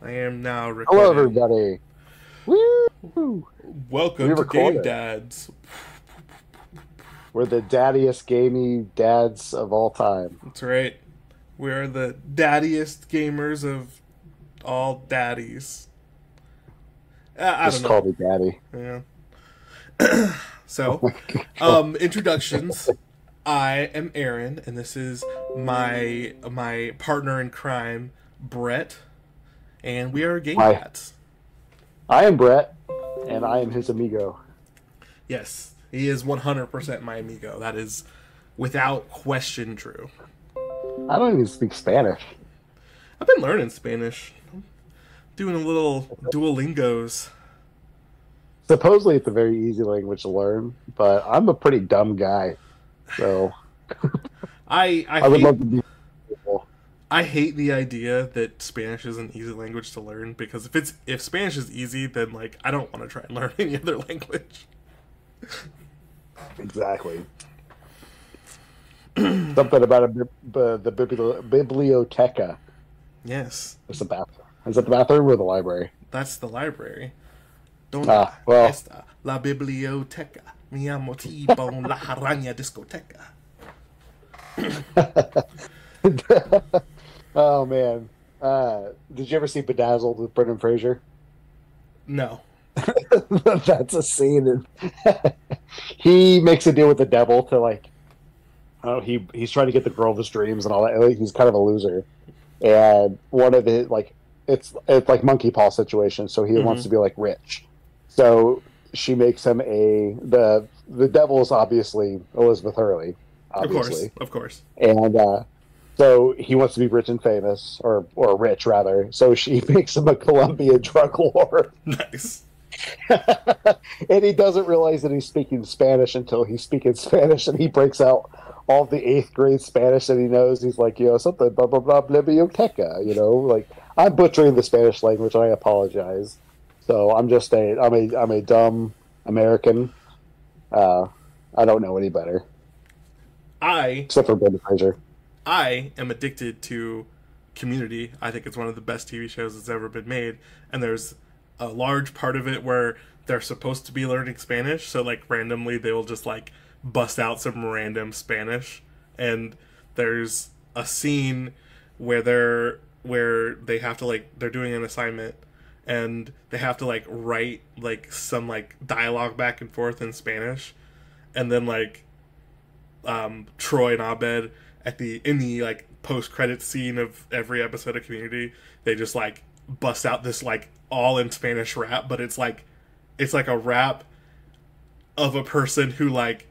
I am now recording. Hello, everybody. Woo! Welcome We to Game. Dads. We're the daddiest gamey dads of all time. That's right. We are the daddiest gamers of all daddies. Uh, I Just don't call me daddy. Yeah. so, um, introductions. I am Aaron, and this is my my partner in crime, Brett, and we are Game Hi. Dads. I am Brett, and I am his amigo. Yes, he is 100% my amigo. That is without question true. I don't even speak Spanish. I've been learning Spanish. Doing a little Duolingos. Supposedly, it's a very easy language to learn, but I'm a pretty dumb guy. So I I, I would hate, love to be. I hate the idea that Spanish is an easy language to learn because if it's if Spanish is easy, then like I don't want to try and learn any other language. Exactly. Something about a, uh, the bibli- biblioteca. Yes, It's the bathroom. Is it the bathroom or the library? that's the library. Don't Ah, well. la biblioteca. Mi amo T-Bone la araña discoteca. oh man, uh, did you ever see Bedazzled with Brendan Fraser? No. That's a scene. And he makes a deal with the devil to like. Oh, he he's trying to get the girl of his dreams and all that. He's kind of a loser, and one of his like it's it's like monkey paw situation. So he Mhm. wants to be like rich. So she makes him a the the devil is obviously Elizabeth Hurley, obviously Of course, of course. and uh, so he wants to be rich and famous, or or rich rather. So she makes him a Colombian drug lord, Nice. and he doesn't realize that he's speaking Spanish until he's speaking Spanish, and he breaks out all the eighth grade Spanish that he knows. He's like, you know, something blah blah blah biblioteca. You know, like I'm butchering the Spanish language. I apologize. So I'm just a I'm a I'm a dumb American. Uh, I don't know any better I except for Brendan Fraser. I am addicted to Community. I think it's one of the best TV shows that's ever been made, and there's a large part of it where they're supposed to be learning Spanish, so like randomly they will just like bust out some random Spanish, and there's a scene where they're where they have to like they're doing an assignment. And they have to like write like some like dialogue back and forth in Spanish. And then like um Troy and Abed at the in the like post credit scene of every episode of Community, they just like bust out this like all in Spanish rap, but it's like it's like a rap of a person who like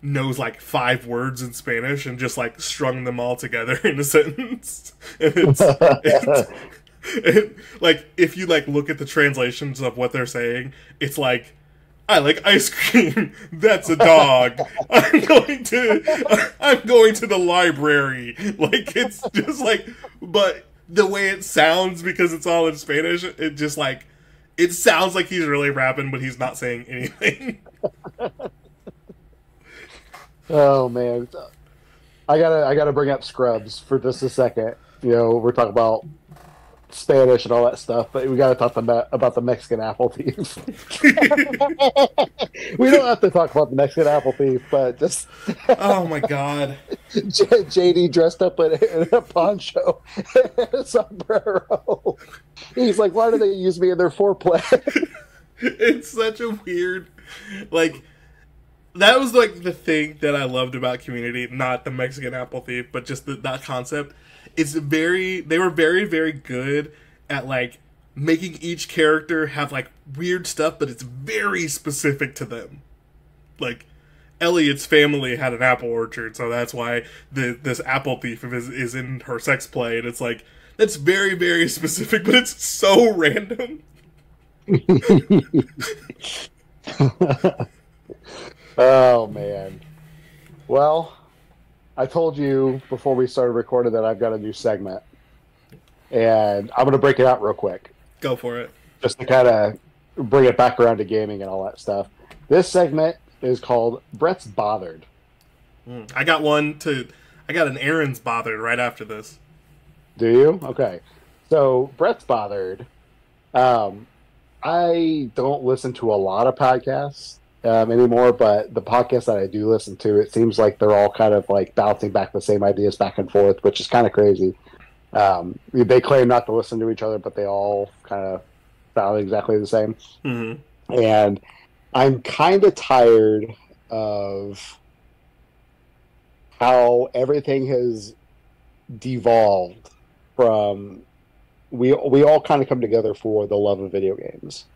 knows like five words in Spanish and just like strung them all together in a sentence. And it's, it's and, like if you like look at the translations of what they're saying, it's like I like ice cream. That's a dog. I'm going to I'm going to the library. Like it's just like but the way it sounds because it's all in Spanish, it just like it sounds like he's really rapping but he's not saying anything. Oh man, I gotta I gotta bring up Scrubs for just a second. You know, we're talking about Spanish and all that stuff, but we gotta talk about about the Mexican apple thief. we don't have to talk about the Mexican apple thief, but just oh my god. J- JD dressed up in, in a poncho and a sombrero. He's like, "Why do they use me in their foreplay?" it's such a weird like that was like the thing that I loved about Community, not the Mexican apple thief, but just the, that concept. It's very they were very very good at like making each character have like weird stuff, but it's very specific to them. Like Elliot's family had an apple orchard, so that's why the this apple thief is is in her sex play, and it's like that's very very specific, but it's so random. oh man. Well, I told you before we started recording that I've got a new segment, and I'm going to break it out real quick, Go for it. just to kind of bring it back around to gaming and all that stuff. This segment is called Brett's Bothered. Mm. I got one to. I got an Aaron's bothered right after this. Do you? Okay. So Brett's bothered. Um, I don't listen to a lot of podcasts um, anymore, but the podcasts that I do listen to, it seems like they're all kind of like bouncing back the same ideas back and forth, which is kind of crazy. Um, they claim not to listen to each other, but they all kind of sound exactly the same. Mm-hmm. And I'm kind of tired of how everything has devolved from we we all kind of come together for the love of video games.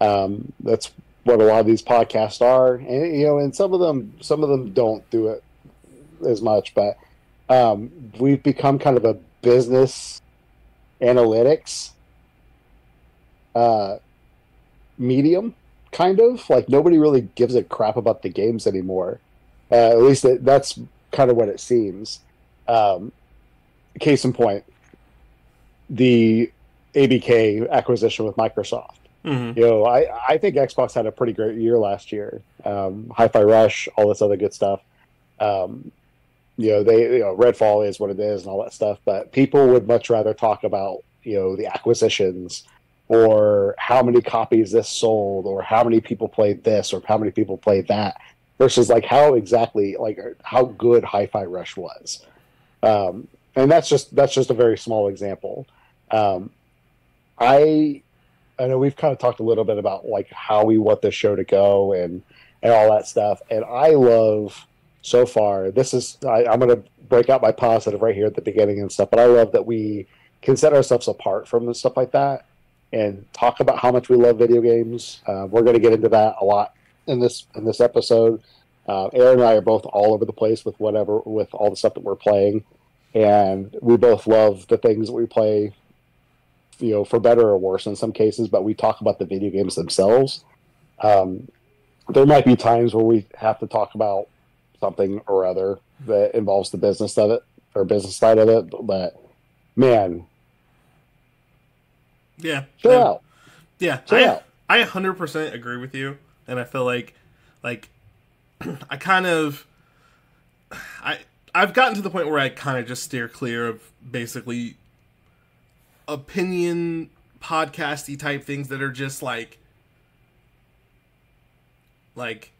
Um, that's what a lot of these podcasts are, and you know, and some of them some of them don't do it as much, but um, we've become kind of a business analytics uh, medium, kind of like nobody really gives a crap about the games anymore. Uh, at least that's kind of what it seems. Um, case in point, the ABK acquisition with Microsoft. Mm-hmm. You know, I, I think Xbox had a pretty great year last year. Um, Hi-Fi Rush, all this other good stuff. Um, you know, they you know Redfall is what it is and all that stuff. But people would much rather talk about you know the acquisitions or how many copies this sold or how many people played this or how many people played that versus like how exactly like how good Hi-Fi Rush was. Um, and that's just that's just a very small example. Um, I I know we've kind of talked a little bit about like how we want this show to go and and all that stuff. And I love so far. This is I, I'm going to break out my positive right here at the beginning and stuff. But I love that we can set ourselves apart from the stuff like that and talk about how much we love video games. Uh, we're going to get into that a lot in this in this episode. Uh, Aaron and I are both all over the place with whatever with all the stuff that we're playing, and we both love the things that we play. You know, for better or worse in some cases, but we talk about the video games themselves. Um, there might be times where we have to talk about something or other that involves the business of it or business side of it, but man, Yeah. chill I- out. Yeah, Chill I out. I 100% agree with you, and I feel like like I kind of I I've gotten to the point where I kind of just steer clear of basically opinion podcasty type things that are just like like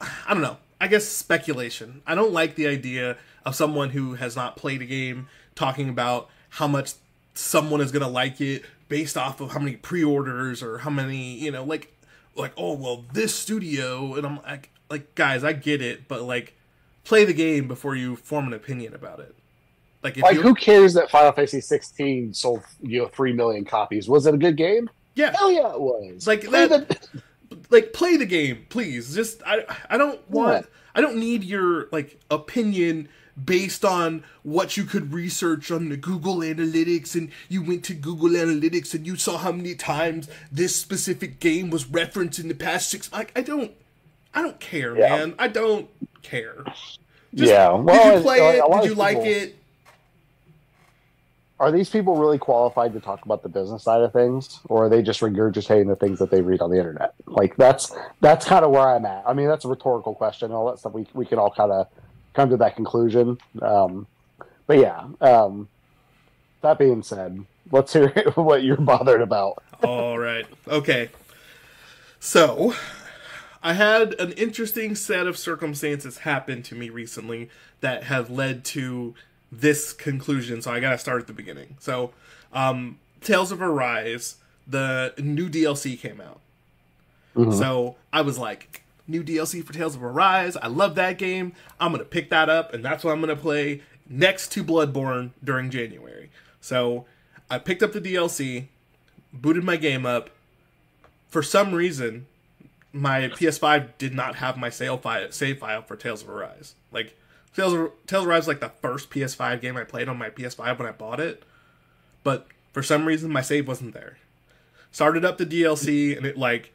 I don't know. I guess speculation. I don't like the idea of someone who has not played a game talking about how much someone is going to like it based off of how many pre-orders or how many, you know, like like oh, well, this studio and I'm like like guys, I get it, but like play the game before you form an opinion about it. Like if Like, who cares that Final Fantasy 16 sold you know three million copies? Was it a good game? yeah, Hell yeah, it was. Like Play that- the- like play the game please just i i don't want Yeah. i don't need your like opinion based on what you could research on the google analytics and you went to google analytics and you saw how many times this specific game was referenced in the past six like i don't i don't care Yeah. man i don't care Just- yeah. did you play it did you like it Are these people really qualified to talk about the business side of things, or are they just regurgitating the things that they read on the internet? Like that's that's kind of where I'm at. I mean, that's a rhetorical question. All that stuff we we can all kind of come to that conclusion. Um, but yeah. Um, that being said, let's hear what you're bothered about. All right. Okay. So, I had an interesting set of circumstances happen to me recently that have led to this conclusion. So I got to start at the beginning. So, um, Tales of Arise, the new DLC came out. Mhm. So I was like, new DLC for Tales of Arise. I love that game. I'm gonna pick that up, and that's what I'm gonna play next to Bloodborne during January. So I picked up the DLC, booted my game up. For some reason, my PS5 did not have my save file for Tales of Arise. Like Tales of, Tales was like the first PS5 game I played on my PS5 when I bought it, but for some reason my save wasn't there. Started up the DLC and it like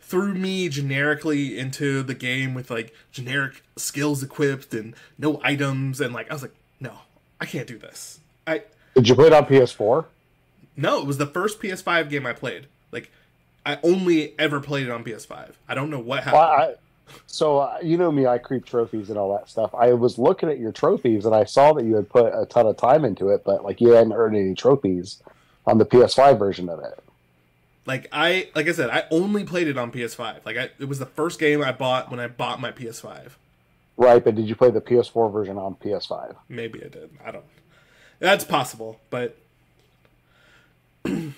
threw me generically into the game with like generic skills equipped and no items and like I was like, no, I can't do this. I Did you play it on PS4? no, it was the first PS5 game I played. Like I only ever played it on PS5. I don't know what happened. Well, I, So uh, you know me, I creep trophies and all that stuff. I was looking at your trophies and I saw that you had put a ton of time into it, but like you hadn't earned any trophies on the PS5 version of it. Like I like I said, I only played it on PS5. Like I, it was the first game I bought when I bought my PS5. Right, but did you play the PS4 version on PS5? Maybe I did. I don't. That's possible, but I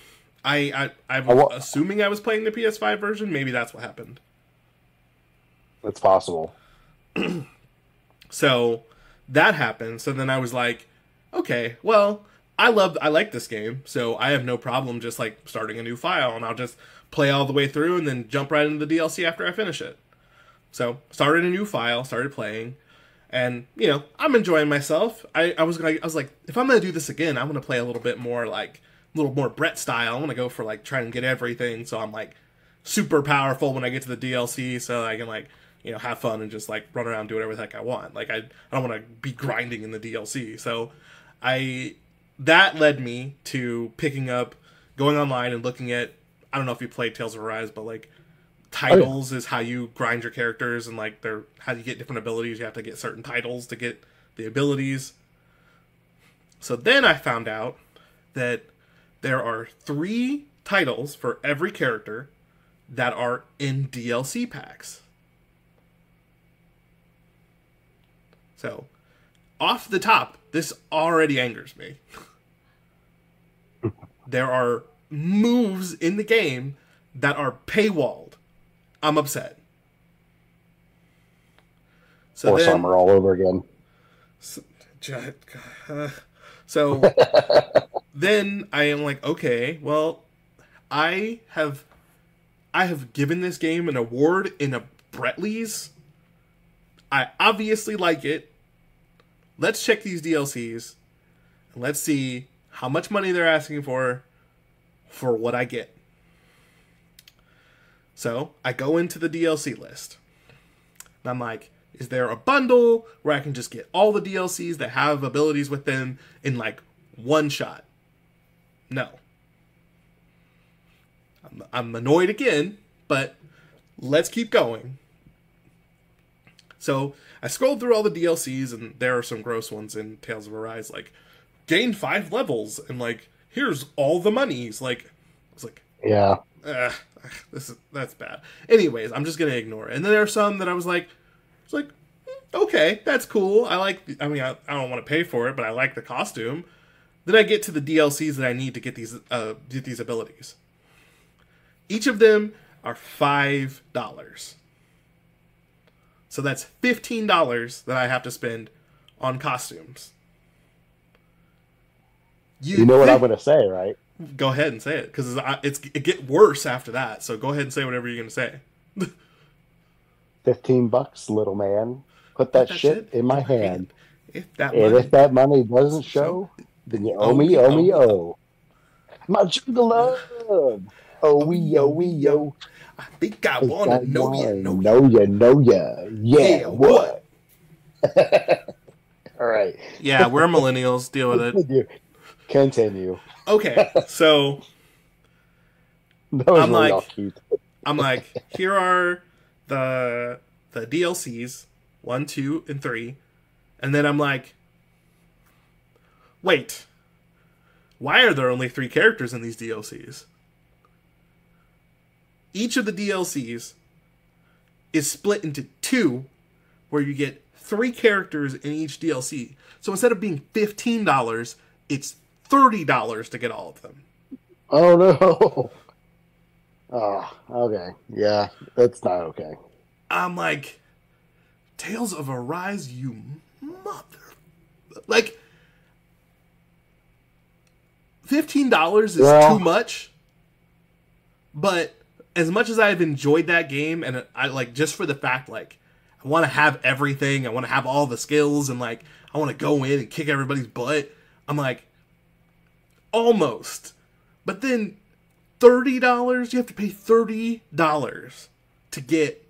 I I was I assuming I was playing the PS5 version. Maybe that's what happened. It's possible. So that happened. So then I was like, okay, well, I love I like this game, so I have no problem just like starting a new file and I'll just play all the way through and then jump right into the DLC after I finish it. So started a new file, started playing, and you know I'm enjoying myself. I, I was gonna I was like, if I'm gonna do this again, I'm gonna play a little bit more like a little more Brett style. I'm gonna go for like trying to get everything, so I'm like super powerful when I get to the DLC, so I can like you know have fun and just like run around do whatever the heck I want. Like I I don't want to be grinding in the DLC, so I that led me to picking up going online and looking at I don't know if you played Tales of Arise, but like oh, titles is how you grind your characters and like they're how you get different abilities. You have to get certain titles to get the abilities. So then I found out that there are three titles for every character that are in DLC packs. So, off the top, this already angers me. there are moves in the game that are paywalled. I'm upset. So Force then, armor all over again. J- uh, so then I am like, okay, well, I have I have given this game an award in a Bretley's. I obviously like it. Let's check these DLCs and let's see how much money they're asking for for what I get. So I go into the DLC list. And I'm like, is there a bundle where I can just get all the DLCs that have abilities with them in like one shot? No. I'm, I'm annoyed again, but let's keep going. So I scrolled through all the DLCs, and there are some gross ones in Tales of Arise, like gain five levels, and like here's all the monies. Like I was like, Yeah. This is that's bad. Anyways, I'm just gonna ignore it. And then there are some that I was like, it's like, hmm, okay, that's cool. I like. I mean, I, I don't want to pay for it, but I like the costume. Then I get to the DLCs that I need to get these uh get these abilities. Each of them are five dollars. So that's fifteen dollars that I have to spend on costumes. You know what I'm going to say, right? Go ahead and say it because it's, it's it get worse after that. So go ahead and say whatever you're gonna say. 15 bucks, little man. Put that, that shit, shit in my hand. If that And money, if that money doesn't show, then oh, you owe me, owe me, owe. My jungle love. Oh, we, oh, we, oh. I think I want to know you. Know you. Know ya, know ya. Yeah, Yeah, what? All right. Yeah, we're millennials. Deal with it. Continue. Continue. Okay, so That was I'm really like- cute. I'm like, here are the the DLCs one, two, and three, and then I'm like, wait, why are there only three characters in these DLCs? Each of the DLCs is split into two, where you get three characters in each DLC. So instead of being fifteen dollars, it's thirty dollars to get all of them. Oh, no. Oh, okay. Yeah, that's not okay. I'm like, Tales of Arise, you mother. Like, $15 is Yeah. too much. But as much as I've enjoyed that game, and I like just for the fact, like, I want to have everything, I want to have all the skills, and like, I want to go in and kick everybody's butt. I'm like, almost. But then $30, you have to pay $30 to get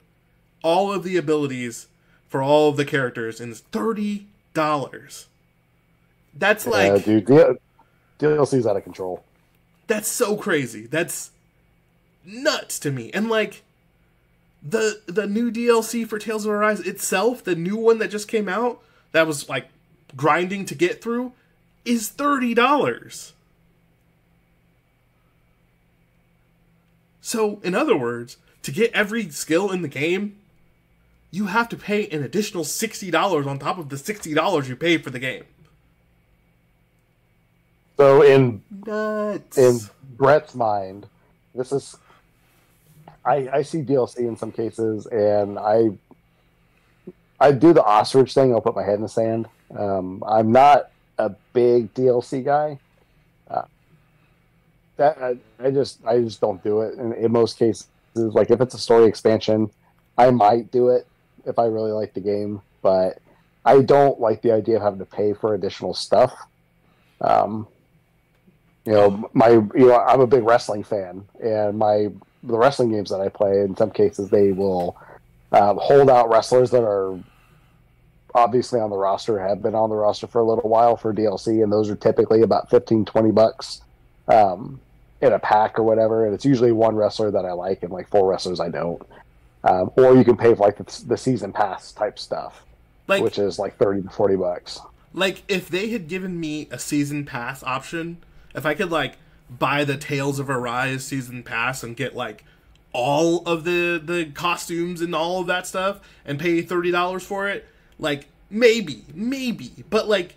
all of the abilities for all of the characters, and it's thirty dollars. That's yeah, like dude, DLC's out of control. that's so crazy. That's nuts to me. And like, the the new DLC for Tales of Arise itself, the new one that just came out, that was like grinding to get through, is thirty dollars. So, in other words, to get every skill in the game, you have to pay an additional $60 on top of the $60 you paid for the game. So in Nuts. in Brett's mind, this is I I see DLC in some cases, and I I do the ostrich thing. I'll put my head in the sand. Um, I'm not a big DLC guy. Uh, that I, I just I just don't do it. And in most cases, like if it's a story expansion, I might do it if I really like the game. But I don't like the idea of having to pay for additional stuff. Um, you know, my you know I'm a big wrestling fan, and my the wrestling games that I play, in some cases, they will uh, hold out wrestlers that are obviously on the roster, have been on the roster for a little while for DLC, and those are typically about 15, 20 bucks um, in a pack or whatever. And it's usually one wrestler that I like and like four wrestlers I don't. Um, or you can pay for like the, the season pass type stuff, like which is like 30 to 40 bucks. like if they had given me a season pass option, if I could like buy the Tales of Arise season pass and get like all of the the costumes and all of that stuff and pay $30 for it, like maybe, maybe, but like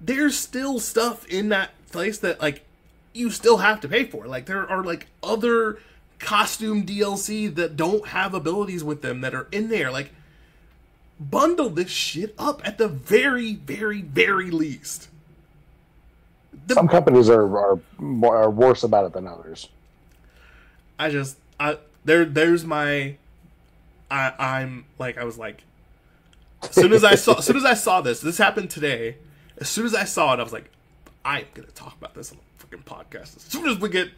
there's still stuff in that place that like you still have to pay for. Like there are like other costume DLC that don't have abilities with them that are in there. Like bundle this shit up at the very, very, very least. The- Some companies are are, more, are worse about it than others. I just I there there's my I I'm like I was like as soon as I saw as soon as I saw this, this happened today. As soon as I saw it, I was like, I'm gonna talk about this on the freaking podcast. As soon as we get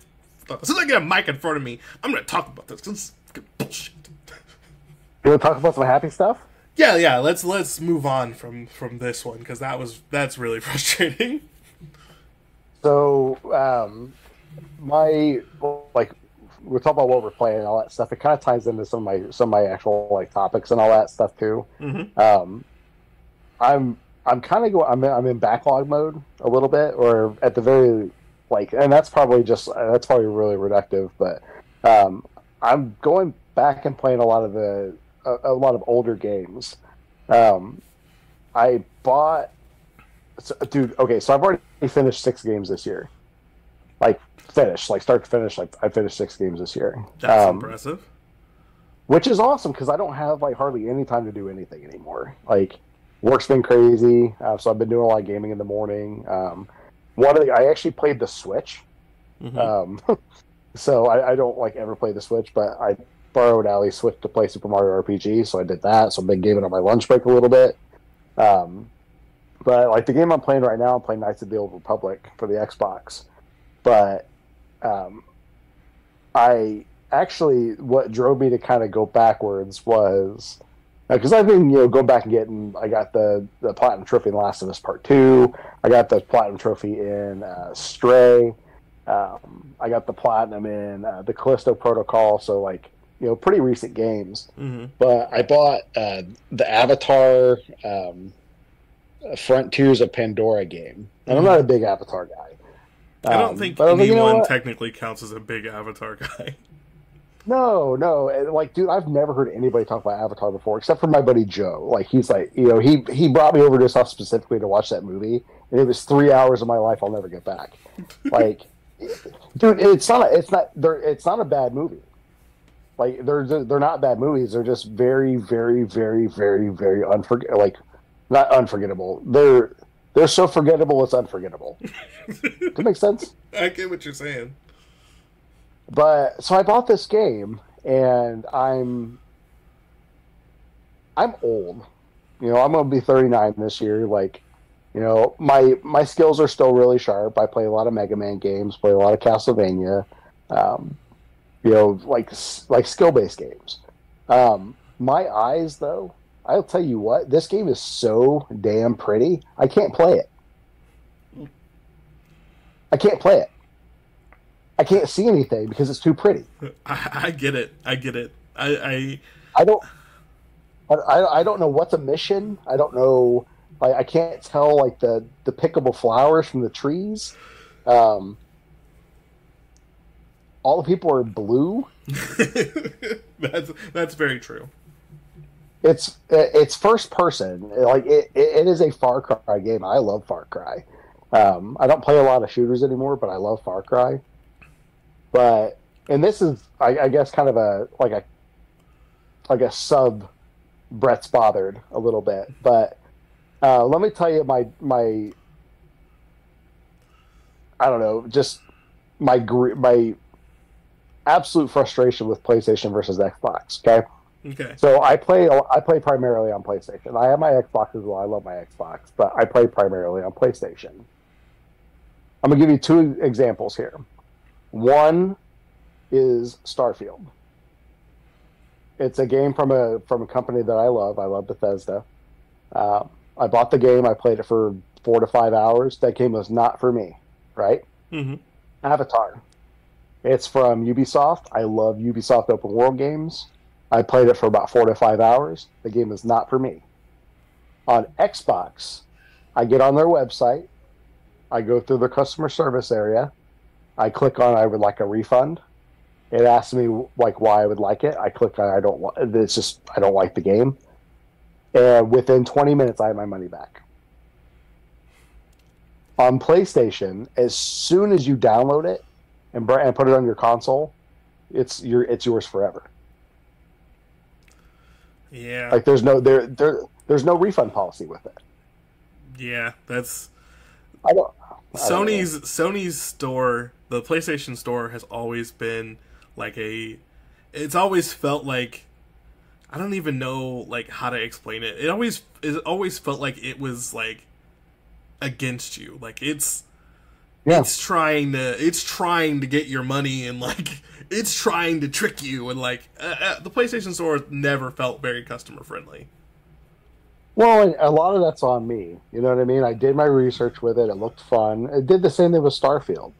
as soon as I get a mic in front of me, I'm gonna talk about this. fucking bullshit. You want to talk about some happy stuff? Yeah, yeah. Let's let's move on from from this one because that was that's really frustrating. So, um, my like we're talking about what we're playing and all that stuff. It kind of ties into some of my some of my actual like topics and all that stuff too. Mhm. Um, I'm I'm kind of going. I'm in, I'm in backlog mode a little bit, or at the very like, and that's probably just that's probably really reductive. But um, I'm going back and playing a lot of the a, a lot of older games. Um, I bought, so, dude. Okay, so I've already finished six games this year. Like finish, like start to finish. Like I finished six games this year. That's Um, impressive. which is awesome because I don't have like hardly any time to do anything anymore. Like work's been crazy, uh, so I've been doing a lot of gaming in the morning. Um, one of the I actually played the Switch, Mhm. um, so I, I don't like ever play the Switch, but I borrowed Ali's Switch to play Super Mario RPG, so I did that. So I've been gaming on my lunch break a little bit. Um, but like the game I'm playing right now, I'm playing Knights of the Old Republic for the Xbox. But um, I actually what drove me to kind of go backwards was because I've been you know going back and getting I got the the platinum trophy in Last of Us Part Two. I got the platinum trophy in uh, Stray. Um, I got the platinum in uh, the Callisto Protocol. So like you know pretty recent games. Mhm. But I bought uh, the Avatar um, Frontiers of Pandora game, and I'm not a big Avatar guy. I don't Um, think but I was like, anyone you know technically counts as a big Avatar guy. No, no, like, dude, I've never heard anybody talk about Avatar before, except for my buddy Joe. Like, he's like, you know, he he brought me over to his house specifically to watch that movie, and it was three hours of my life I'll never get back. Like, dude, it's not, a, it's not, they're, it's not a bad movie. Like, they're they're not bad movies. They're just very, very, very, very, very unforg like, not unforgettable. They're they're so forgettable it's unforgettable. Does that make sense? I get what you're saying. but so I bought this game and I'm I'm old. You know, I'm gonna be 39 this year. Like, you know, my my skills are still really sharp. I play a lot of Mega Man games, play a lot of Castlevania. Um, you know, like like skill based games. Um, my eyes, though, I'll tell you what, this game is so damn pretty. I can't play it. I can't play it. I can't see anything because it's too pretty. I, I get it. I get it. I, I I don't. I, I don't know what's a mission. I don't know. I, I can't tell like the the pickable flowers from the trees. Um, all the people are blue. that's that's very true. It's it's first person. Like it, it is a Far Cry game. I love Far Cry. Um, I don't play a lot of shooters anymore, but I love Far Cry. But and this is, I, I guess, kind of a like a like a sub. Brett's bothered a little bit, but uh, let me tell you my my. I don't know, just my my absolute frustration with PlayStation versus Xbox. Okay. Okay. So I play I play primarily on PlayStation. I have my Xbox as well. I love my Xbox, but I play primarily on PlayStation. I'm gonna give you two examples here. One is Starfield. It's a game from a from a company that I love. I love Bethesda. Uh, I bought the game. I played it for four to five hours. That game was not for me. Right. Mm-hmm. Avatar. It's from Ubisoft. I love Ubisoft open world games. I played it for about four to five hours. The game is not for me. On Xbox, I get on their website. I go through the customer service area. I click on I would like a refund. It asks me like why I would like it. I click on I don't want it's just I don't like the game. And within 20 minutes I have my money back. On PlayStation, as soon as you download it and, and put it on your console, it's your it's yours forever. Yeah. Like there's no there there there's no refund policy with it. Yeah, that's I don't. I don't Sony's Sony's store, the PlayStation store has always been like a it's always felt like I don't even know like how to explain it. It always it always felt like it was like against you. Like it's Yeah. it's trying to it's trying to get your money and like it's trying to trick you and like uh, uh, the PlayStation store never felt very customer friendly. Well, a lot of that's on me. You know what I mean? I did my research with it. It looked fun. It did the same thing with Starfield.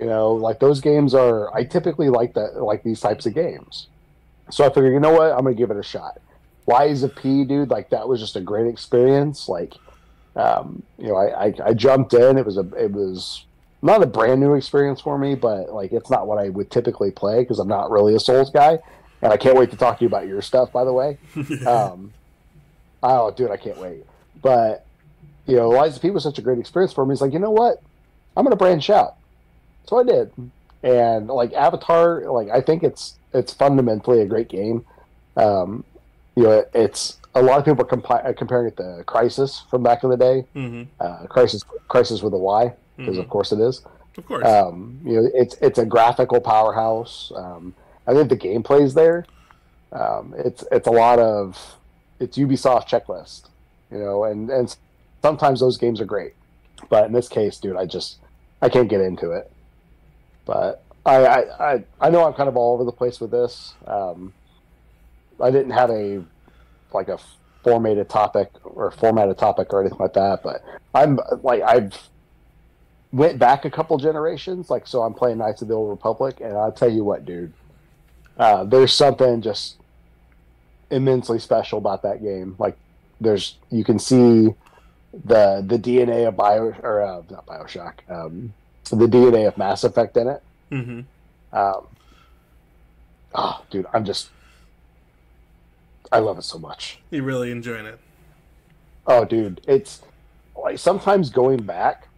You know, like those games are. I typically like that, like these types of games. So I figured, you know what? I'm gonna give it a shot. Lies of P, dude. Like that was just a great experience. Like, um, you know, I, I I jumped in. It was a it was not a brand new experience for me, but like it's not what I would typically play because I'm not really a Souls guy. And I can't wait to talk to you about your stuff, by the way. Um, oh, dude, I can't wait. But you know, Lies of P was such a great experience for me. It's like, you know what? I'm gonna branch out. So I did, and like Avatar, like I think it's it's fundamentally a great game. Um, you know, it, it's a lot of people are compi- comparing it to Crysis from back in the day. hmm Uh, Crysis, Crysis with a Y, because of course it is. Of course. Um, you know, it's it's a graphical powerhouse. Um, I think the gameplay's there. Um, it's it's a lot of it's Ubisoft checklist, you know, and and sometimes those games are great, but in this case, dude, I just I can't get into it. But I I, I, I know I'm kind of all over the place with this. Um, I didn't have a like a formatted topic or formatted topic or anything like that, but I'm like I've went back a couple generations. Like, so I'm playing Knights of the Old Republic, and I'll tell you what, dude, uh, there's something just immensely special about that game. Like, there's you can see the the DNA of Bio or uh, not Bioshock, um, the DNA of Mass Effect in it. hmm Um, oh, dude, I'm just I love it so much. You really enjoying it? Oh, dude, it's like sometimes going back,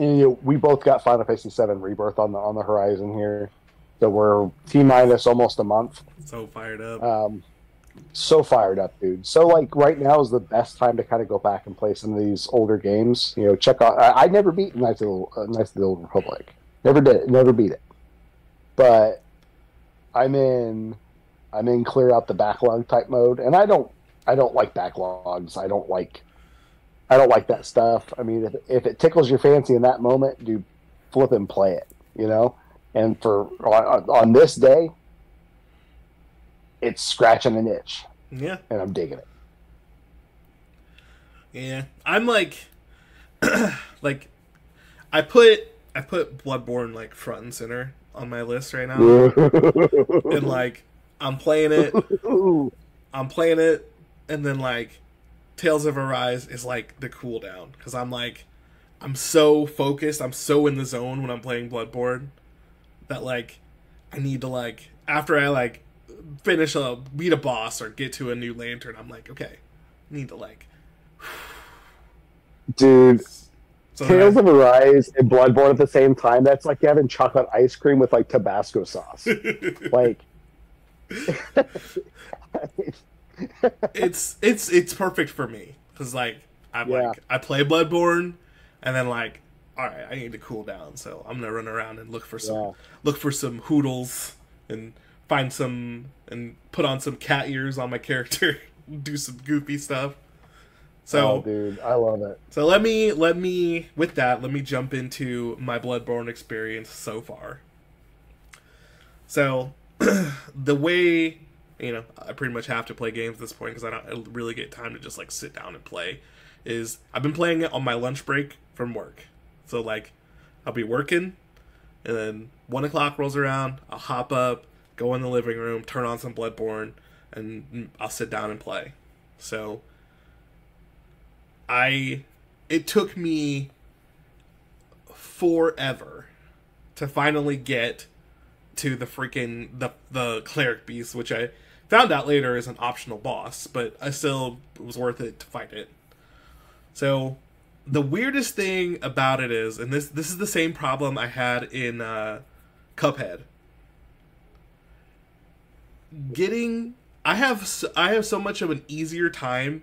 you know, we both got Final Fantasy VII Rebirth on the on the horizon here, so we're t minus almost a month. So fired up. Um, so fired up, dude. So like right now is the best time to kind of go back and play some of these older games. You know, check out. I, I never beat Knights of the, uh, Knights of the Old Republic. Never did. it. Never beat it. But I'm in. I'm in clear out the backlog type mode, and I don't. I don't like backlogs. I don't like. I don't like that stuff. I mean, if if it tickles your fancy in that moment, do flip and play it. You know. And for on, on this day, it's scratching an itch, yeah. and I'm digging it. Yeah, I'm like, like, I put I put Bloodborne like front and center on my list right now, and like, I'm playing it. I'm playing it, and then like Tales of Arise is like the cooldown because I'm like I'm so focused, I'm so in the zone when I'm playing Bloodborne that like I need to like after I like finish a beat a boss or get to a new lantern, I'm like okay, I need to like Dude, so Tales I- of Arise and Bloodborne at the same time, that's like having chocolate ice cream with like Tabasco sauce. like it's it's it's perfect for me because like I'm Yeah. like I play Bloodborne, and then like all right, I need to cool down, so I'm gonna run around and look for some Yeah. look for some hoodles and find some and put on some cat ears on my character, do some goofy stuff. So oh, dude, I love it. so let me let me with that let me jump into my Bloodborne experience so far. So the way you know I pretty much have to play games at this point because I don't really get time to just like sit down and play. Is I've been playing it on my lunch break from work. So like I'll be working, and then one o'clock rolls around. I'll hop up, go in the living room, turn on some Bloodborne, and I'll sit down and play. So I it took me forever to finally get to the freaking the the cleric beast, which I found out later is an optional boss, but I still was worth it to fight it. So the weirdest thing about it is, and this this is the same problem I had in uh, Cuphead. Getting I have I have so much of an easier time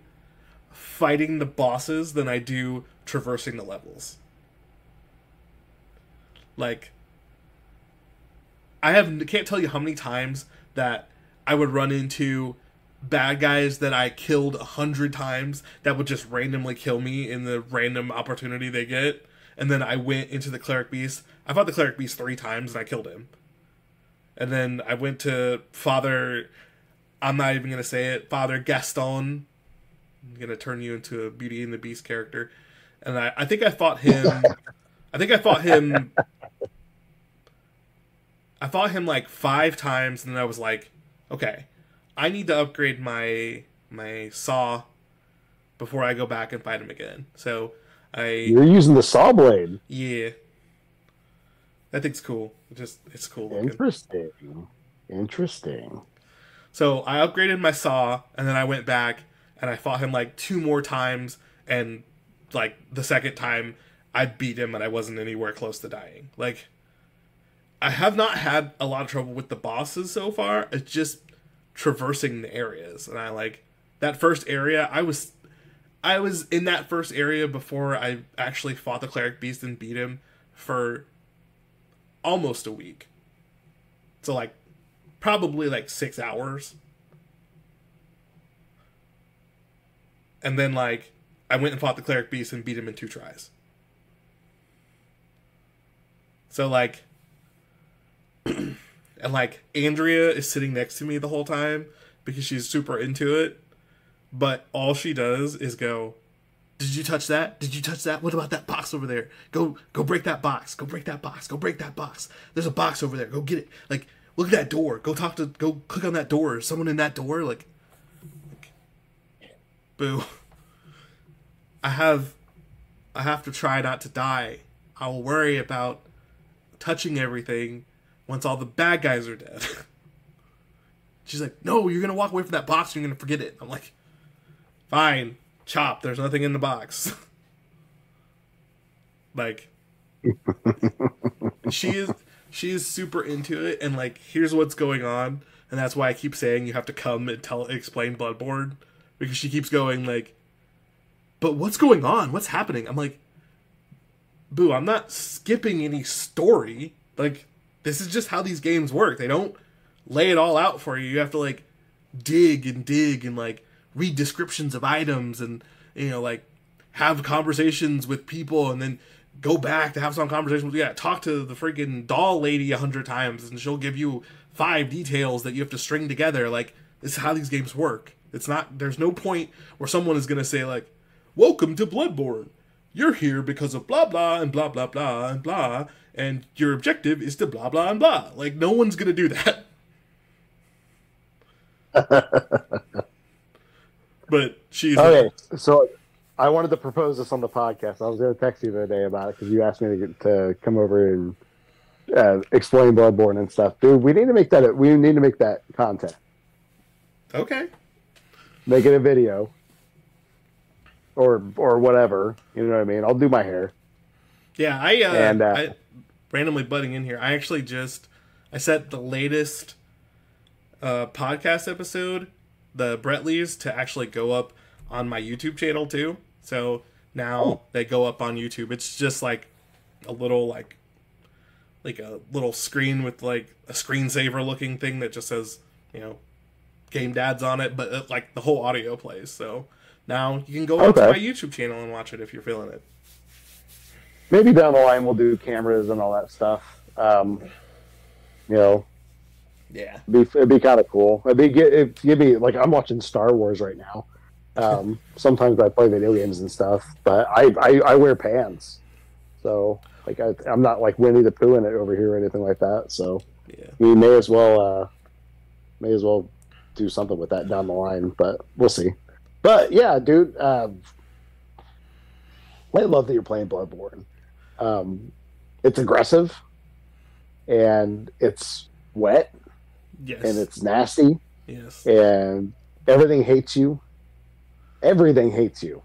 fighting the bosses than I do traversing the levels. Like I have can't tell you how many times that I would run into bad guys that I killed a hundred times that would just randomly kill me in the random opportunity they get. And then I went into the cleric beast. I fought the cleric beast three times and I killed him. And then I went to Father. I'm not even gonna say it. Father Gaston. I'm gonna turn you into a Beauty and the Beast character. And I, I think I fought him. I think I fought him. I fought him like five times, and then I was like, okay, I need to upgrade my my saw before I go back and fight him again. So I You're using the saw blade. yeah, that thing's cool. It just it's cool looking. Interesting. Interesting. So I upgraded my saw, and then I went back and I fought him like two more times, and like the second time I beat him, and I wasn't anywhere close to dying. Like I have not had a lot of trouble with the bosses so far. It's just traversing the areas, and I like that first area. I was I was in that first area before I actually fought the cleric beast and beat him for almost a week. So like probably like six hours. And then like I went and fought the cleric beast and beat him in two tries. So like and like Andrea is sitting next to me the whole time because she's super into it. But all she does is go, Did you touch that? Did you touch that? What about that box over there? Go go break that box. Go break that box. Go break that box. There's a box over there. Go get it. Like look at that door. Go talk to go click on that door. Someone in that door? Like, like Boo. I have I have to try not to die. I'll worry about touching everything once all the bad guys are dead. She's like, No, you're gonna walk away from that box and you're gonna forget it. I'm like, Fine, chop, there's nothing in the box. like she is she is super into it and like here's what's going on and that's why I keep saying you have to come and tell explain Bloodborne because she keeps going like but what's going on? What's happening? I'm like Boo, I'm not skipping any story. Like this is just how these games work. They don't lay it all out for you. You have to like dig and dig and like read descriptions of items and you know like have conversations with people and then go back to have some conversations yeah talk to the freaking doll lady a hundred times and she'll give you five details that you have to string together like this is how these games work it's not there's no point where someone is going to say like welcome to bloodborne you're here because of blah blah and blah blah blah and blah and your objective is to blah blah and blah like no one's going to do that but she's Okay, so I wanted to propose this on the podcast. I was going to text you the other day about it because you asked me to, get, to come over and uh, explain Bloodborne and stuff. Dude, we need to make that. We need to make that content. okay. Make it a video, or or whatever. You know what I mean? I'll do my hair. Yeah, I uh, And, uh, I randomly butting in here. I actually just I set the latest uh, podcast episode, the Bretleys, to actually go up on my YouTube channel too. So now Oh. they go up on YouTube. It's just like a little like like a little screen with like a screensaver looking thing that just says you know game dads on it, but uh, like the whole audio plays. So now you can go up to my YouTube channel and watch it if you're feeling it. Maybe down the line we'll do cameras and all that stuff. Um, you know, Yeah. It'd be, it'd be kind of cool. It'd be it'd give me like I'm watching Star Wars right now. Um, sometimes I play video games and stuff, but I I, I wear pants, so like I, I'm not like Winnie the Pooh in it over here or anything like that. So Yeah. we may as well uh, may as well do something with that down the line, but we'll see. But yeah, dude, um, I love that you're playing Bloodborne. Um, it's aggressive, and it's wet, Yes. and it's nasty, yes. and everything hates you. Everything hates you.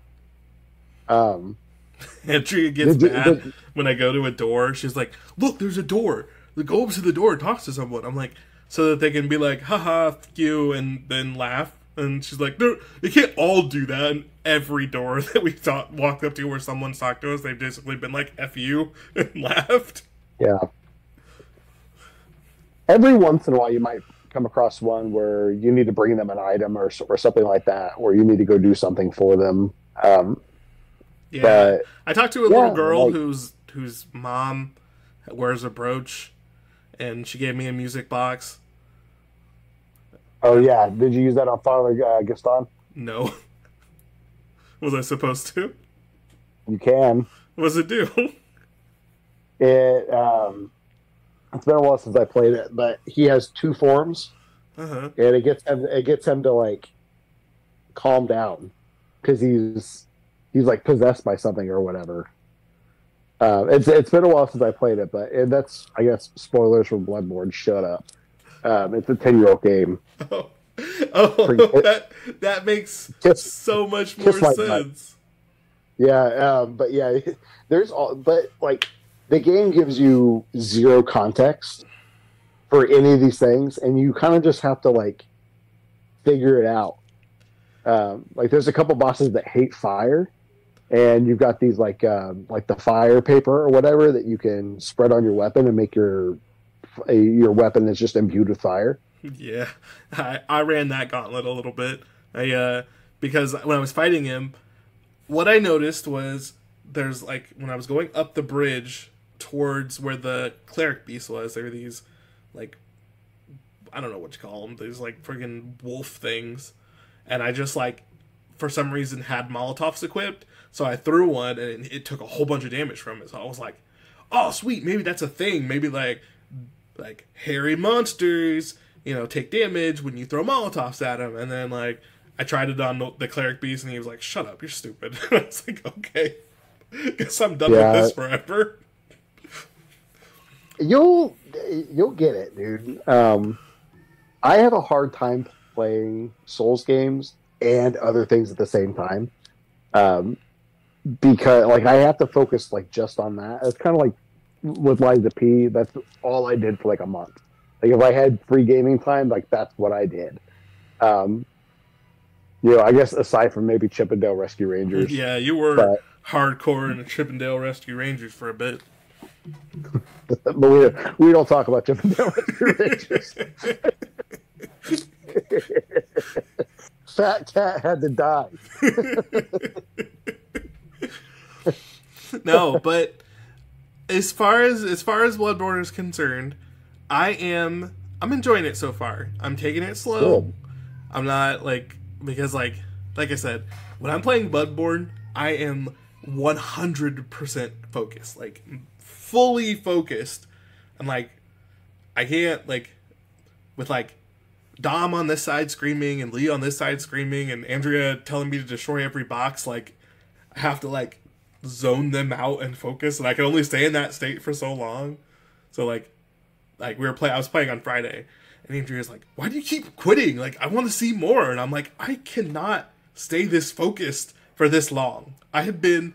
Um, Andrea gets the- mad the- when I go to a door. She's like, "Look, there's a door. The go up to the door and talk to someone." I'm like, so that they can be like, "Haha, fuck you," and then laugh. And she's like, "No, you can't all do that." And every door that we thought walked up to where someone's talked to us, they've basically been like, "F you," and laughed. Yeah. Every once in a while, you might come across one where you need to bring them an item or or something like that, or you need to go do something for them. Um, Yeah. but I talked to a Yeah, little girl like- whose whose mom wears a brooch, and she gave me a music box. Oh yeah, did you use that on Father uh, Gaston? No. Was I supposed to? You can. What does it do? It. Um, it's been a while since I played it, but he has two forms, Uh huh. and it gets him. It gets him to like calm down because he's he's like possessed by something or whatever. Uh, it's it's been a while since I played it, but that's I guess spoilers from Bloodborne. Shut up. Um, it's a ten year old game. Oh, oh that that makes Kiss- so much more butt. sense. Yeah, um, but yeah, there's all, but like the game gives you zero context for any of these things, and you kind of just have to like figure it out. Um, like there's a couple bosses that hate fire, and you've got these like um, like the fire paper or whatever that you can spread on your weapon and make your a, your weapon is just imbued with fire. Yeah, I, I ran that gauntlet a little bit. I uh because when I was fighting him, what I noticed was there's like when I was going up the bridge towards where the cleric beast was, there were these like I don't know what you call them, these like friggin' wolf things, and I just like for some reason had Molotovs equipped, so I threw one and it took a whole bunch of damage from it. So I was like, oh sweet, maybe that's a thing. Maybe like like hairy monsters, you know, take damage when you throw Molotovs at them. And then like I tried it on the, the cleric beast, and he was like, "Shut up, you're stupid." I was like, "Okay, guess I'm done Yeah. with this forever." You'll you'll get it, dude. Um, I have a hard time playing Souls games and other things at the same time, um, because like I have to focus like just on that. It's kind of like with Lies of P. That's all I did for like a month. Like if I had free gaming time, like that's what I did. Um, you know, I guess aside from maybe Chip 'n Dale Rescue Rangers, Yeah, you were But- hardcore in the Chip 'n Dale Rescue Rangers for a bit. but we we don't talk about Chip 'n Dale Rescue Rangers. Fat cat had to die. no, but as far as as far as Bloodborne is concerned, I am I'm enjoying it so far. I'm taking it slow. Good. I'm not like because like like I said, when I'm playing Bloodborne, I am 100% focused, like fully focused. And like I can't like with like Dom on this side screaming and Lee on this side screaming and Andrea telling me to destroy every box, like I have to like zone them out and focus and I can only stay in that state for so long. So like like we were playing I was playing on Friday and Andrea's like, Why do you keep quitting? Like I want to see more and I'm like, I cannot stay this focused for this long. I have been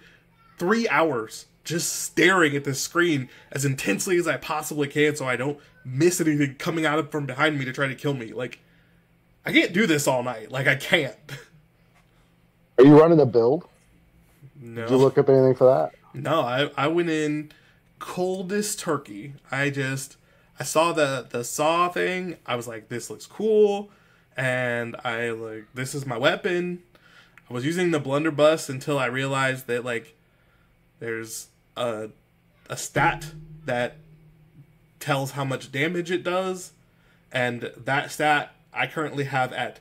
three hours just staring at this screen as intensely as I possibly can so I don't miss anything coming out of from behind me to try to kill me. Like, I can't do this all night. Like, I can't. Are you running a build? No. Did you look up anything for that? No, I, I went in coldest turkey. I just I saw the the saw thing. I was like, this looks cool, and I like this is my weapon. I was using the blunderbuss until I realized that like there's a a stat that tells how much damage it does, and that stat I currently have at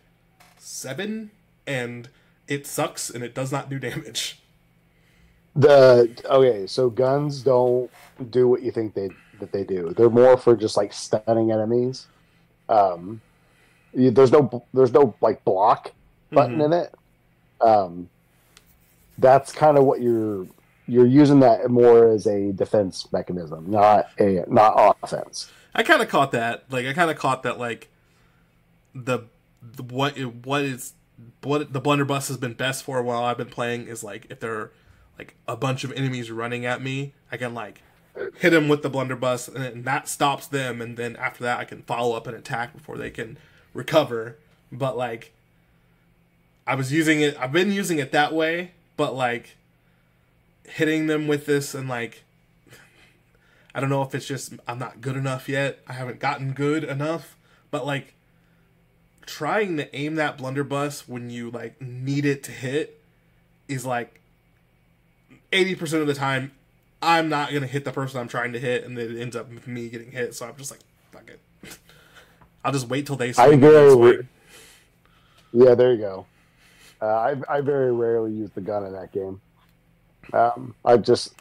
seven, and it sucks and it does not do damage. The okay, so guns don't do what you think they that they do. They're more for just like stunning enemies. Um, you, there's no there's no like block button Mhm. in it. Um, that's kind of what you're you're using that more as a defense mechanism, not a not offense. I kind of caught that. Like I kind of caught that. Like the, the what it, what is what the blunderbuss has been best for while I've been playing is like if there are like a bunch of enemies running at me, I can like hit them with the blunderbuss, and that stops them, and then after that I can follow up and attack before they can recover. But like I was using it, I've been using it that way, but like hitting them with this and like I don't know if it's just I'm not good enough yet. I haven't gotten good enough, but like trying to aim that blunderbuss when you like need it to hit is like 80% of the time I'm not going to hit the person I'm trying to hit and it ends up me getting hit, so I'm just like fuck it. I'll just wait till they I very re- yeah, there you go. Uh, I I very rarely use the gun in that game. Um, I've just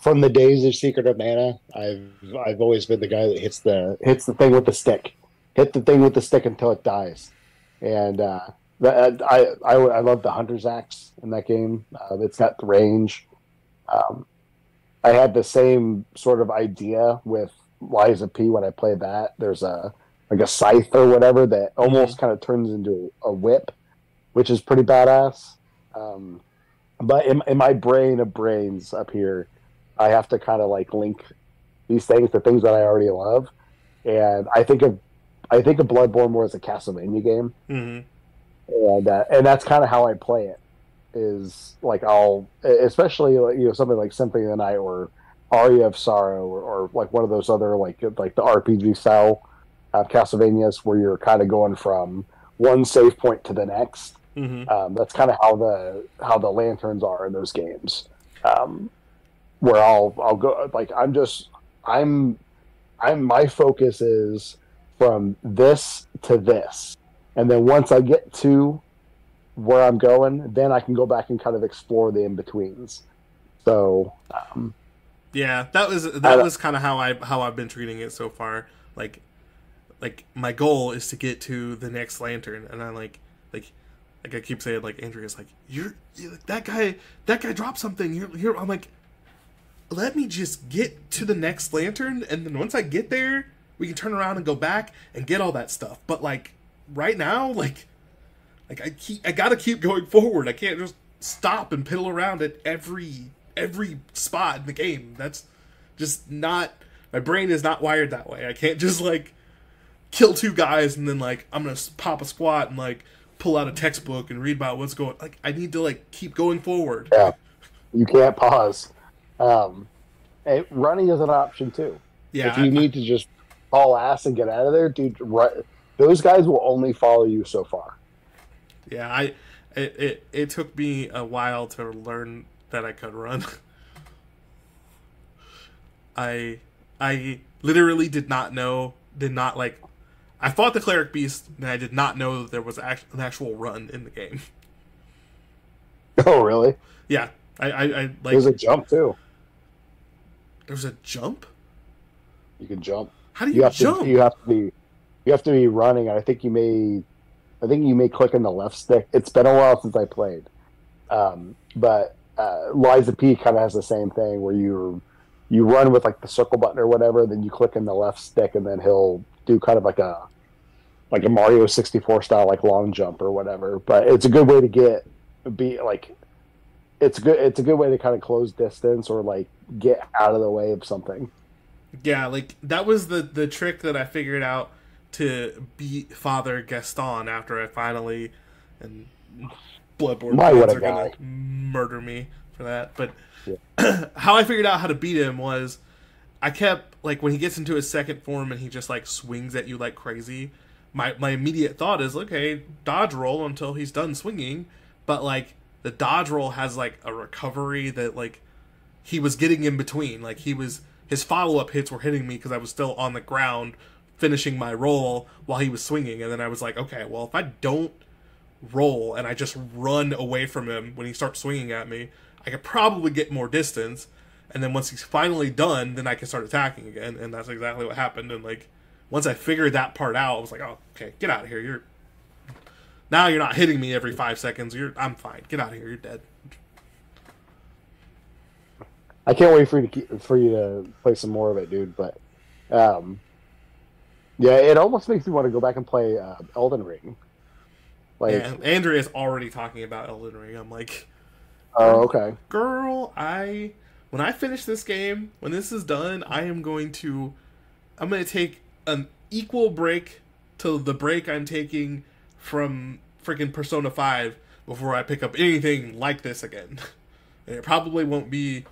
from the days of Secret of Mana, I've I've always been the guy that hits the hits the thing with the stick, hit the thing with the stick until it dies, and uh, that, I, I I love the Hunter's Axe in that game. Uh, it's got the range. Um, I had the same sort of idea with Lies of P when I played that. There's a like a scythe or whatever that almost kind of turns into a whip, which is pretty badass. Um, but in, in my brain of brains up here, I have to kind of like link these things to things that I already love, and I think of I think of Bloodborne more as a Castlevania game, hmm and uh, and that's kind of how I play it. Is like I'll especially like, you know something like Symphony of the Night or Aria of Sorrow or, or like one of those other like like the RPG style uh, Castlevanias where you're kind of going from one save point to the next. hmm Um, that's kind of how the how the lanterns are in those games. Um, where I'll I'll go like I'm just I'm I'm my focus is from this to this, and then once I get to where I'm going, then I can go back and kind of explore the in betweens. So um, Yeah, that was I- that was kind of how I how I've been treating it so far. Like, like my goal is to get to the next lantern, and I like like like I keep saying like Andrea's like you're, you that guy that guy dropped something. You're here. I'm like, let me just get to the next lantern, and then once I get there, we can turn around and go back and get all that stuff. But like right now, like like I keep I gotta keep going forward. I can't just stop and piddle around at every every spot in the game. That's just not my brain is not wired that way. I can't just like kill two guys and then like I'm gonna pop a squat and like pull out a textbook and read about what's going. Like I need to like keep going forward. yeah, you can't pause. Um, running is an option too. Yeah, if you I- need to just haul ass and get out of there, dude, right, those guys will only follow you so far. yeah. I it, it it took me a while to learn that I could run. I I literally did not know, did not like. I fought the cleric beast, and I did not know that there was act- an actual run in the game. Oh, really? Yeah, I I, I like. There's a jump too. There's a jump. You can jump. How do you, You have jump? to. You have to be. You have to be running. I think you may, I think you may click in the left stick. It's been a while since I played, um, but uh, of P kind of has the same thing where you you run with like the circle button or whatever, then you click in the left stick, and then he'll do kind of like a like a Mario 64 style like long jump or whatever. But it's a good way to get be like it's good it's a good way to kind of close distance or like get out of the way of something. Yeah, like that was the the trick that I figured out to beat Father Gaston after I finally and Bloodborne My, fans are gonna guy. murder me for that. But Yeah. how I figured out how to beat him was I kept like when he gets into his second form and he just like swings at you like crazy. My my immediate thought is okay, dodge roll until he's done swinging, but like the dodge roll has like a recovery that like he was getting in between. Like he was his follow up hits were hitting me because I was still on the ground finishing my roll while he was swinging, and then I was like, okay, well if I don't roll and I just run away from him when he starts swinging at me, I could probably get more distance. And then once he's finally done, then I can start attacking again, and that's exactly what happened. And like once I figured that part out, I was like, oh, okay, get out of here. You're now you're not hitting me every five seconds. You're I'm fine. Get out of here. You're dead. I can't wait for you to for you to play some more of it, dude. But um, yeah, it almost makes me want to go back and play uh, Elden Ring. Like, and Andrea's already talking about Elden Ring. I'm like, oh, okay. girl, I when I finish this game, when this is done, I am going to I'm going to take an equal break to the break I'm taking from freaking Persona 5 before I pick up anything like this again. And it probably won't be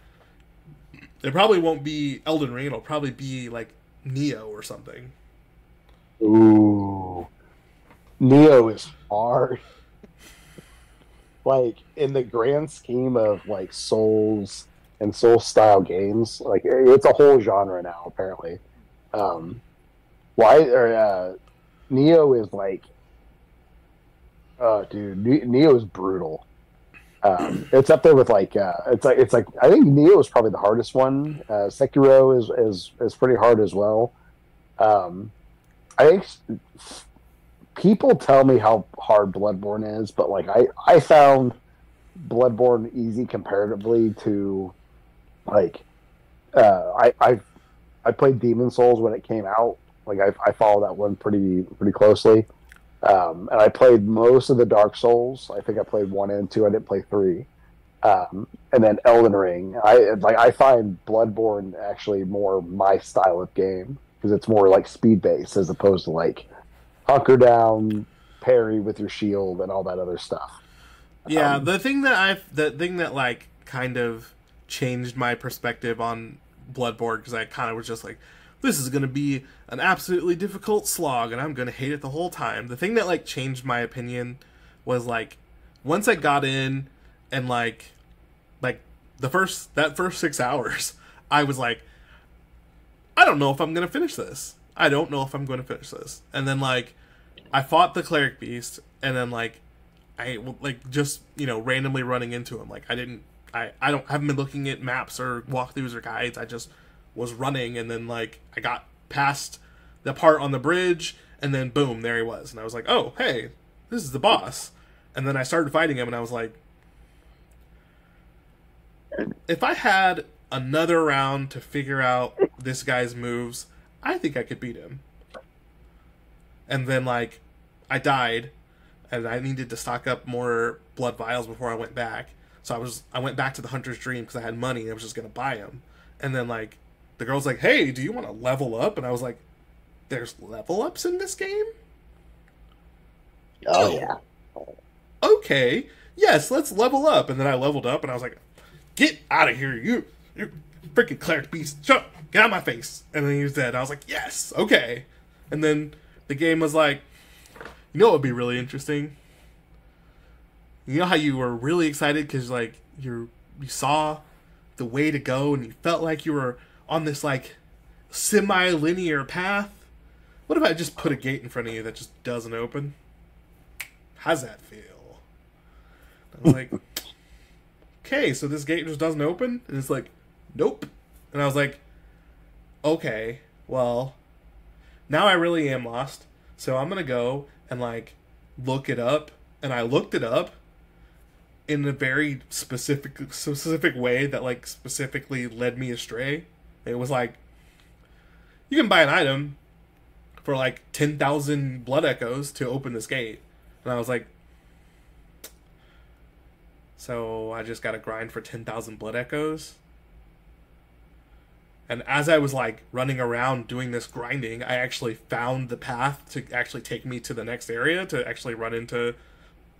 it probably won't be Elden Ring, it'll probably be like Nioh or something. Ooh, Nioh is hard. like in the grand scheme of like Souls and Soul style games, like it's a whole genre now. Apparently, um, why or uh, Nioh is like, oh, dude, Ne- Nioh is brutal. Um, it's up there with like uh, it's like it's like I think Nioh is probably the hardest one. Uh, Sekiro is is is pretty hard as well. Um, I think people tell me how hard Bloodborne is, but like I I found Bloodborne easy comparatively to like uh, I I I played Demon Souls when it came out. Like I I follow that one pretty pretty closely. Um, and I played most of the Dark Souls. I think I played one and two. I didn't play three. Um, and then Elden Ring. I like. I find Bloodborne actually more my style of game because it's more like speed based as opposed to like hunker down, parry with your shield, and all that other stuff. Yeah, Um, the thing that I the thing that like kind of changed my perspective on Bloodborne because I kind of was just like, this is gonna be an absolutely difficult slog, and I'm gonna hate it the whole time. The thing that like changed my opinion was like once I got in and like like the first that first six hours, I was like, I don't know if I'm gonna finish this. I don't know if I'm going to finish this. And then like I fought the cleric beast, and then like I like just you know randomly running into him. Like I didn't, I I don't haven't been looking at maps or walkthroughs or guides. I just was running, and then like I got past the part on the bridge, and then boom, there he was, and I was like, oh hey, this is the boss. And then I started fighting him, and I was like, if I had another round to figure out this guy's moves, I think I could beat him. And then like I died and I needed to stock up more blood vials before I went back. So I was I went back to the hunter's dream because I had money and I was just gonna buy them. And then like the girl's like, "Hey, do you want to level up?" And I was like, "There's level ups in this game." Oh yeah. Okay, yes, let's level up. And then I leveled up and I was like, "Get out of here, you you freaking cleric beast! Shut up! Get out of my face!" And then he was dead. I was like, "Yes, okay." And then the game was like, "You know what would be really interesting? You know how you were really excited because like you you saw the way to go and you felt like you were on this like semi-linear path. What if I just put a gate in front of you that just doesn't open? How's that feel? I was like, okay, so this gate just doesn't open, and it's like, nope. And I was like, okay, well, now I really am lost. So I'm gonna go and like look it up, and I looked it up in a very specific specific way that like specifically led me astray. It was like you can buy an item for like ten thousand blood echoes to open this gate, and I was like, so I just got to grind for ten thousand blood echoes. And as I was like running around doing this grinding, I actually found the path to actually take me to the next area to actually run into.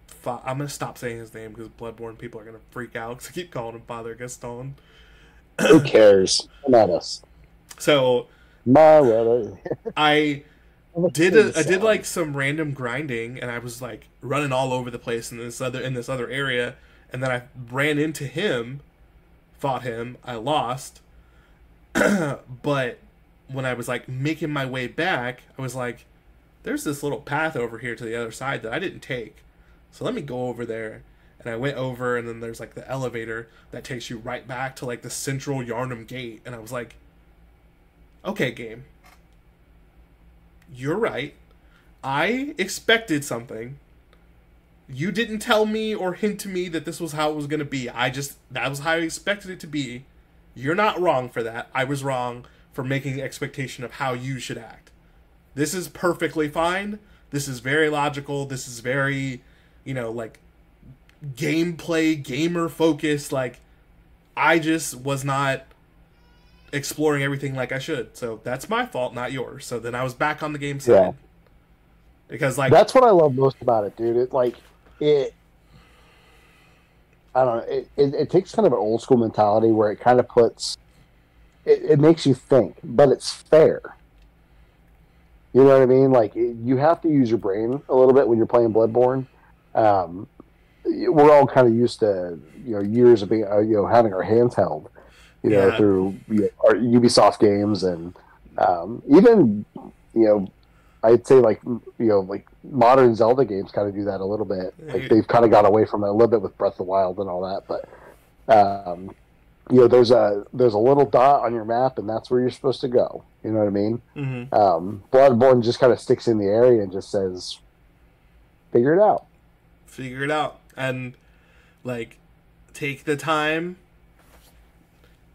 Fa- I'm gonna stop saying his name because Bloodborne people are gonna freak out because I keep calling him Father Gaston. Who cares? At us. So My brother. I did a, I did like some random grinding and I was like running all over the place in this other in this other area and then I ran into him, fought him, I lost. but when I was like making my way back, I was like there's this little path over here to the other side that I didn't take. So let me go over there. And I went over and then there's like the elevator that takes you right back to like the central Yharnam gate and I was like okay game you're right. I expected something. You didn't tell me or hint to me that this was how it was going to be. I just, that was how I expected it to be. You're not wrong for that. I was wrong for making expectation of how you should act. This is perfectly fine. This is very logical. This is very, you know, like gameplay, gamer focused. Like, I just was not exploring everything like I should. So that's my fault, not yours. So then I was back on the game side. Yeah. Because like That's what I love most about it, dude. It like it. I don't know. It, it, it takes kind of an old school mentality where it kind of puts. It, it makes you think, but it's fair. You know what I mean? Like you have to use your brain a little bit when you're playing Bloodborne. Um, we're all kind of used to you know years of being uh, you know having our hands held, you know Yeah. through you know, our Ubisoft games and um, even you know I'd say like you know like modern Zelda games kind of do that a little bit. Like they've kind of got away from it a little bit with Breath of the Wild and all that, but um, you know there's a there's a little dot on your map and that's where you're supposed to go. You know what I mean? mhm. Um, Bloodborne just kind of sticks in the area and just says, "Figure it out." figure it out and like take the time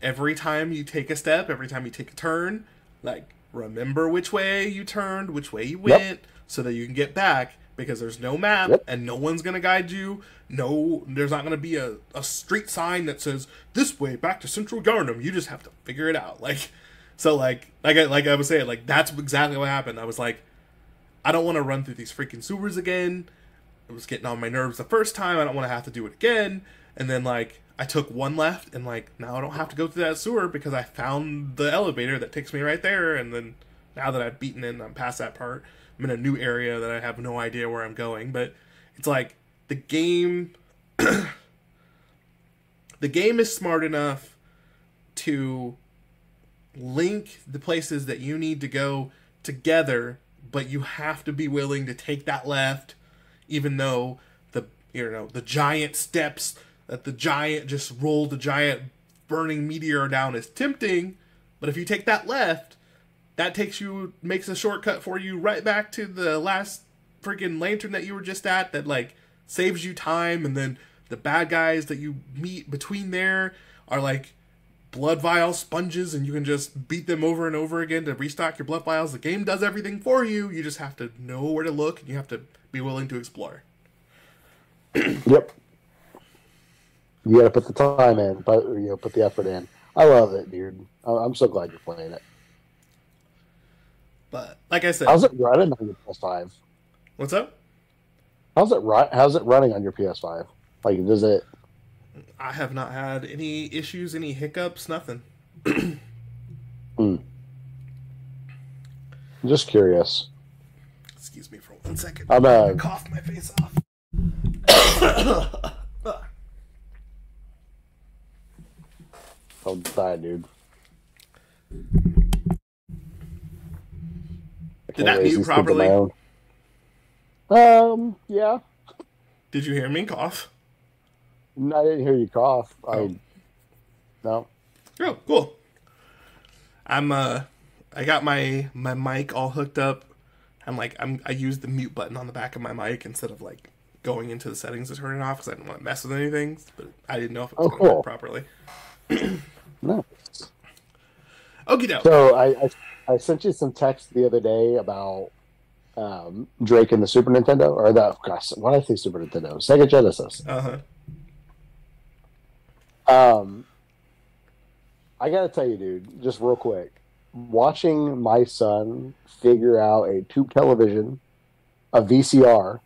every time you take a step every time you take a turn like remember which way you turned which way you Yep. went so that you can get back because there's no map Yep. and no one's gonna guide you no there's not gonna be a, a street sign that says this way back to central Yharnam you just have to figure it out like so like like I, like I was saying like that's exactly what happened i was like i don't want to run through these freaking sewers again it was getting on my nerves the first time. I don't want to have to do it again. And then like I took one left and like now I don't have to go through that sewer because I found the elevator that takes me right there and then now that I've beaten and I'm past that part, I'm in a new area that I have no idea where I'm going, but it's like the game the game is smart enough to link the places that you need to go together, but you have to be willing to take that left even though the you know the giant steps that the giant just rolled the giant burning meteor down is tempting but if you take that left that takes you makes a shortcut for you right back to the last freaking lantern that you were just at that like saves you time and then the bad guys that you meet between there are like blood vial sponges and you can just beat them over and over again to restock your blood vials. The game does everything for you. You just have to know where to look and you have to be willing to explore. Yep. You got to put the time in, but you know, put the effort in. I love it, dude. I- I'm so glad you're playing it. but like i said How's it running on your PS5? what's up How's it run? How's it running on your PS5? Like, does it? i have not had any issues any hiccups nothing I'm just curious. excuse me for one second I'm uh, cough my face off I'll die, dude. Can't that mute these things on my properly? Um. Yeah. did you hear me cough No, I didn't hear you cough. Oh. I. No. Oh, cool. I'm uh I got my my mic all hooked up. and like I'm I used the mute button on the back of my mic instead of like going into the settings to turn it off because I didn't want to mess with anything. But I didn't know if it was Oh, going to cool. work properly. No. Okie doke. So I, I I sent you some text the other day about um, Drake and the Super Nintendo, or the gosh, why did I say Super Nintendo? Sega Genesis. Uh huh. Um, I gotta tell you, dude, just real quick, watching my son figure out a tube television, a VCR,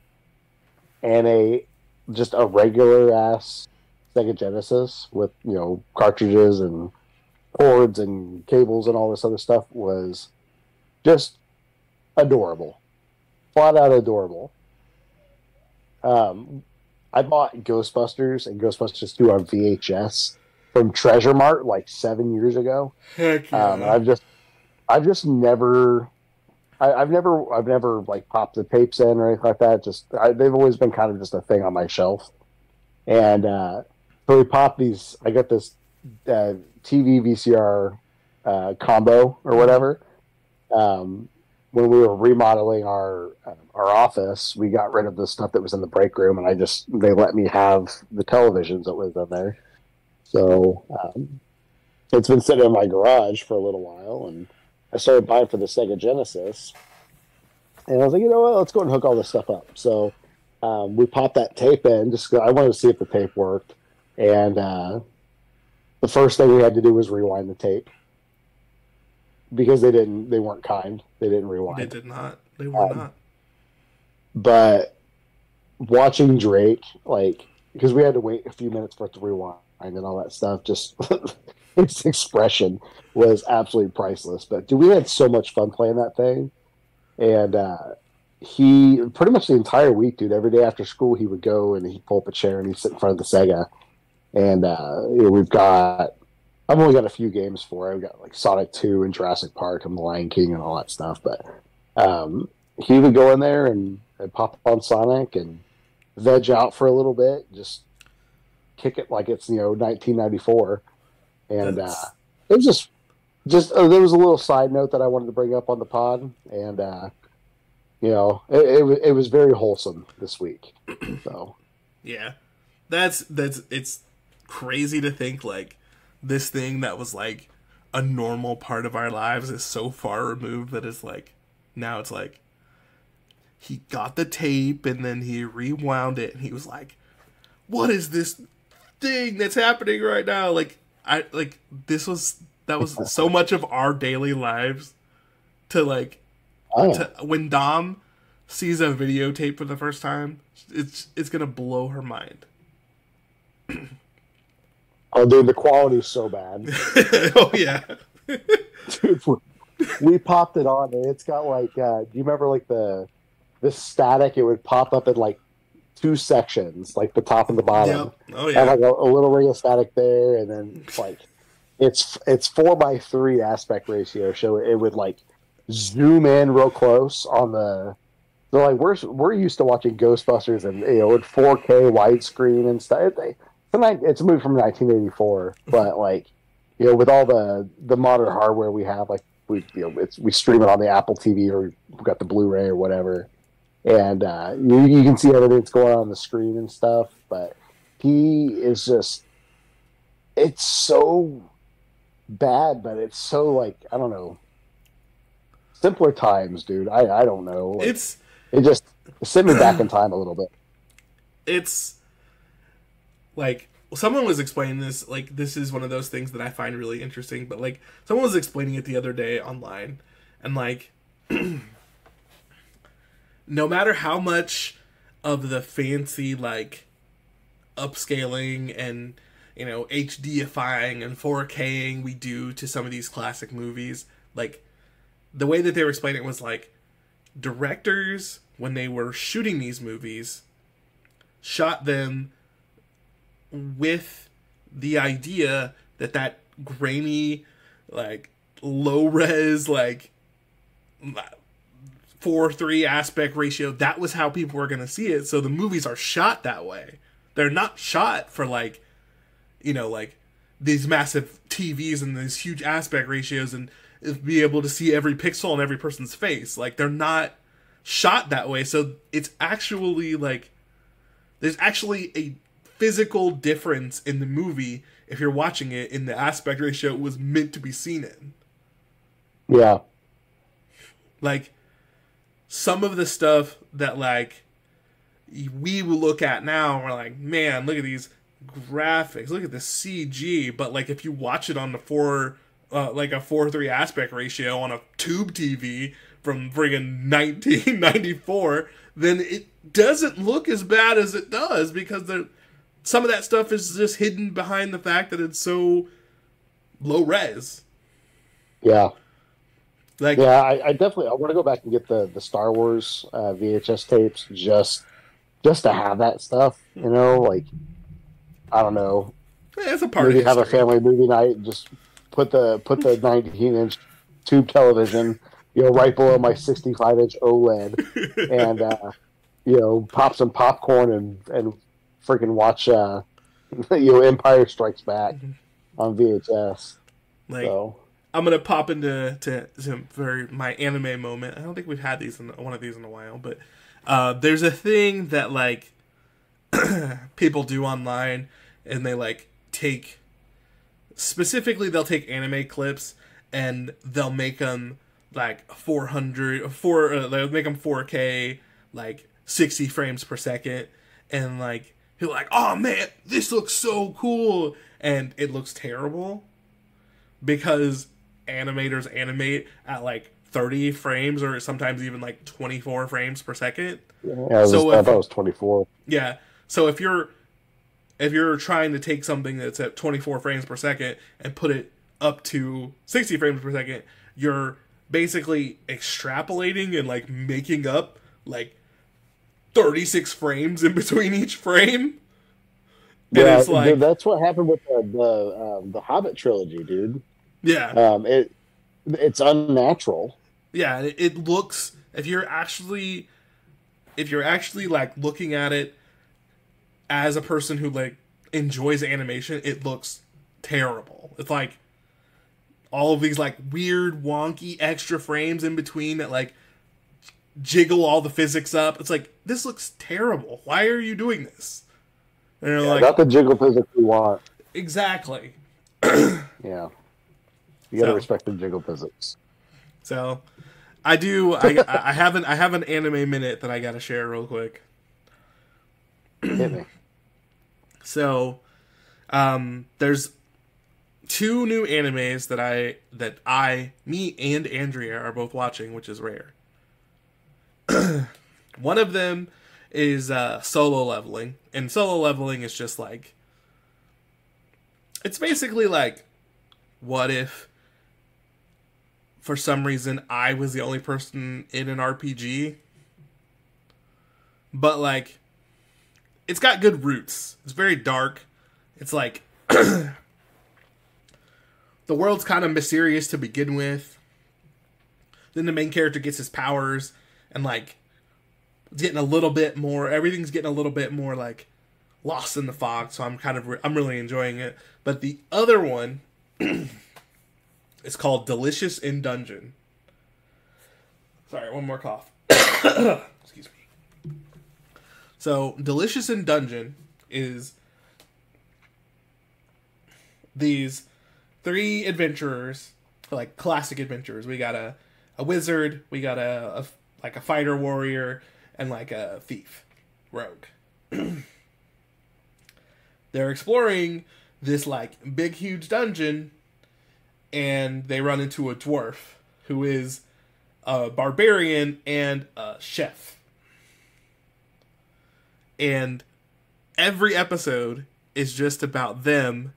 and a just a regular ass Sega Genesis with you know cartridges and cords and cables and all this other stuff was just adorable, flat out adorable. Um, I bought Ghostbusters and Ghostbusters 2 on VHS from Treasure Mart like seven years ago. Heck yeah. Um, I've just, I've just never, I, I've never, I've never like popped the tapes in or anything like that. Just I, they've always been kind of just a thing on my shelf. And uh, so we popped these. I got this uh, TV VCR uh, combo or whatever. Um, when we were remodeling our uh, our office, we got rid of the stuff that was in the break room, and I just they let me have the televisions that was in there. So um, it's been sitting in my garage for a little while, and I started buying for the Sega Genesis, and I was like, you know what, let's go and hook all this stuff up. So um, we popped that tape in. Just I wanted to see if the tape worked, and uh, the first thing we had to do was rewind the tape because they didn't they weren't kind they didn't rewind they did not. They were Um, not. but watching Drake, like, because we had to wait a few minutes for it to rewind and all that stuff, just his expression was absolutely priceless. But dude, we had so much fun playing that thing, and uh, he pretty much the entire week, dude. Every day after school, he would go and he'd pull up a chair and he'd sit in front of the Sega, and uh, you know, we've got. I've only got a few games for it. I've got like Sonic Two and Jurassic Park and The Lion King and all that stuff, but um, he would go in there and, and pop on Sonic and veg out for a little bit, just kick it like it's you know 1994, and uh, it was just just uh, there was a little side note that I wanted to bring up on the pod, and uh, you know it, it it was very wholesome this week. So Yeah. That's that's it's crazy to think like this thing that was like a normal part of our lives is so far removed that it's like now it's like he got the tape and then he rewound it and he was like what is this thing that's happening right now like I like this was that was so much of our daily lives to like oh, to, when Dom sees a videotape for the first time, it's it's gonna blow her mind. oh, dude, the quality's so bad. oh yeah, Dude, we popped it on and it's got like uh do you remember like the the static? It would pop up in like two sections like the top and the bottom. Yep. oh yeah, and like a, a little ring of static there and then like it's it's four by three aspect ratio so it would like zoom in real close on the they're like we're we're used to watching ghostbusters and you know in 4k widescreen and stuff it's a ni- it's a movie from 1984 but like you know with all the the modern hardware we have like we you know it's we stream it on the apple tv or we've got the blu-ray or whatever. And uh, you, you can see everything that's going on on the screen and stuff but he is just it's so bad but it's so like i don't know. Simpler times dude. I i don't know. Like, it's it just sent me back in time a little bit. It's like someone was explaining this like this is one of those things that I find really interesting. But like someone was explaining it the other day online, and like no matter how much of the fancy like upscaling and you know HDifying and 4King we do to some of these classic movies, like the way that they were explaining it was like directors when they were shooting these movies shot them with the idea that that grainy like low res like four three aspect ratio that was how people were going to see it. So the movies are shot that way. They're not shot for like you know like these massive tvs and these huge aspect ratios and be able to see every pixel on every person's face. Like they're not shot that way. So it's actually like there's actually a physical difference in the movie if you're watching it in the aspect ratio it was meant to be seen in. Yeah. Like some of the stuff that like we will look at now and we're like, man, look at these graphics, look at the CG. But like if you watch it on the four uh, like a four three aspect ratio on a tube TV from friggin' 1994, then it doesn't look as bad as it does because there some of that stuff is just hidden behind the fact that it's so low res. Yeah. Like Yeah, I, I definitely I want to go back and get the the Star Wars uh, VHS tapes just just to have that stuff. You know, like I don't know, it's a part maybe have a family movie night and just put the put the 19 inch tube television, you know, right below my 65 inch OLED, and uh, you know, pop some popcorn and and freaking watch uh, you know Empire Strikes Back on VHS. like So I'm gonna pop into to, to for my anime moment. I don't think we've had these in one of these in a while, but uh, there's a thing that like people do online, and they like take specifically they'll take anime clips and they'll make them like 400 four uh, they'll make them 4K like 60 frames per second and like you're like oh man this looks so cool and it looks terrible because animators animate at like 30 frames or sometimes even like 24 frames per second yeah, it was, So I if- thought it was 24. yeah. So if you're if you're trying to take something that's at 24 frames per second and put it up to 60 frames per second, you're basically extrapolating and like making up like 36 frames in between each frame. And Yeah, like th- that's what happened with the the, um, the Hobbit trilogy, dude. yeah. Um, it it's unnatural. Yeah, it, it looks if you're actually if you're actually like looking at it as a person who like enjoys animation, it looks terrible. It's like all of these like weird wonky extra frames in between that like jiggle all the physics up. It's like this looks terrible. Why are you doing this? And you're like Not the jiggle physics we want. exactly. Yeah, you got to So- respect the jiggle physics. So I do I I have an I have an anime minute that I got to share real quick. Hit me. So, um, there's two new animes that I that I, me and Andrea are both watching, which is rare. One of them is uh, solo leveling, and solo leveling is just like it's basically like, what if for some reason I was the only person in an RPG, but like it's got good roots. It's very dark. It's like the world's kind of mysterious to begin with. Then the main character gets his powers and like it's getting a little bit more everything's getting a little bit more like lost in the fog, so I'm kind of re- I'm really enjoying it. But the other one is called Delicious in Dungeon. Sorry, one more cough. Excuse me. So, Delicious in Dungeon is these three adventurers, like classic adventurers. We got a, a wizard, we got a, a like a fighter warrior, and like a thief, rogue. They're exploring this like big huge dungeon, and they run into a dwarf who is a barbarian and a chef and every episode is just about them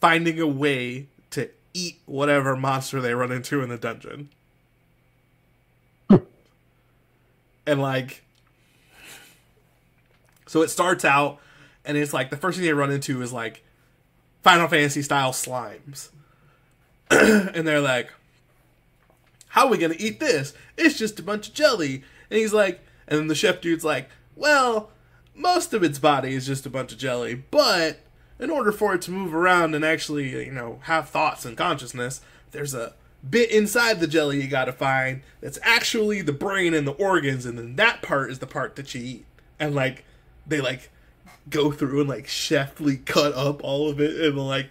finding a way to eat whatever monster they run into in the dungeon. And like so it starts out and it's like the first thing they run into is like Final Fantasy style slimes. and they're like how are we gonna eat this? It's just a bunch of jelly. And he's like, and then the chef dude's like, well, most of its body is just a bunch of jelly, but in order for it to move around and actually, you know, have thoughts and consciousness, there's a bit inside the jelly you gotta find that's actually the brain and the organs, and then that part is the part that you eat. And like they like go through and like chefly cut up all of it and like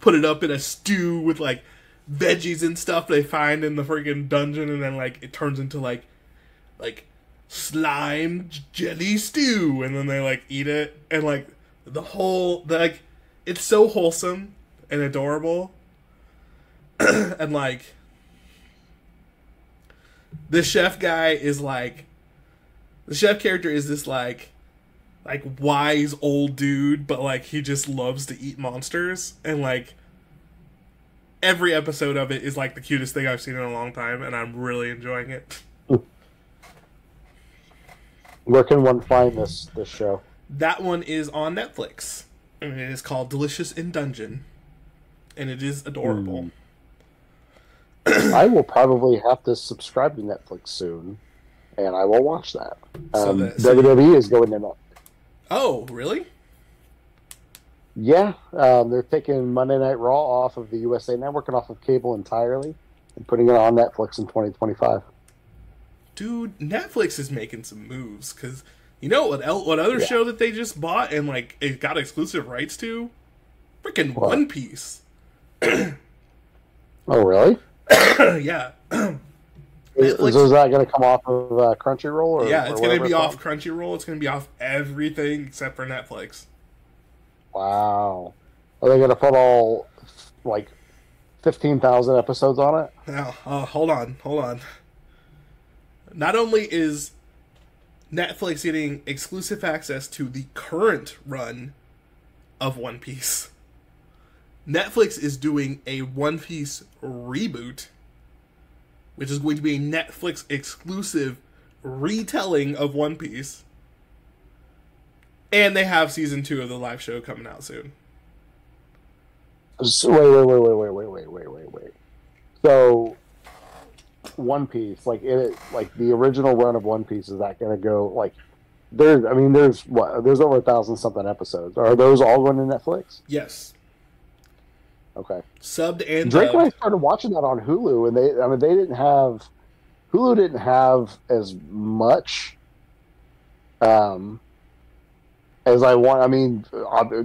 put it up in a stew with like veggies and stuff they find in the freaking dungeon, and then like it turns into like like slime jelly stew, and then they like eat it, and like the whole like it's so wholesome and adorable, and like the chef guy is like the chef character is this like like wise old dude, but like he just loves to eat monsters and like every episode of it is like the cutest thing I've seen in a long time and I'm really enjoying it. Where can one find this this show? That one is on Netflix. And it is called Delicious in Dungeon. And it is adorable. Mm. I will probably have to subscribe to Netflix soon, and I will watch that. So Um, that- so WWE is going in. Oh, really? Yeah, um, they're taking Monday Night Raw off of the USA Network and off of cable entirely, and putting it on Netflix in 2025. Dude, Netflix is making some moves cuz you know what el- what other Yeah. show that they just bought and like it got exclusive rights to? Freaking One Piece. Oh, really? yeah. Is, Netflix- is that going to come off of uh, Crunchyroll? Or, yeah, it's going to be off Crunchyroll. It's going to be off everything except for Netflix. Wow. Are they going to put all like 15,000 episodes on it? Now, uh, hold on, hold on. Not only is Netflix getting exclusive access to the current run of One Piece, Netflix is doing a One Piece reboot, which is going to be a Netflix exclusive retelling of One Piece. And they have season two of the live show coming out soon. So, wait, wait, wait, wait, wait, wait, wait, wait, wait, wait. So, One Piece, like it, like the original run of One Piece, is that going to go like? There's, I mean, there's what? There's over a thousand something episodes. Are those all going to Netflix? Yes. Okay. Subbed and Drake and I started watching that on Hulu, and they, I mean, they didn't have Hulu didn't have as much, um, as I want. I mean,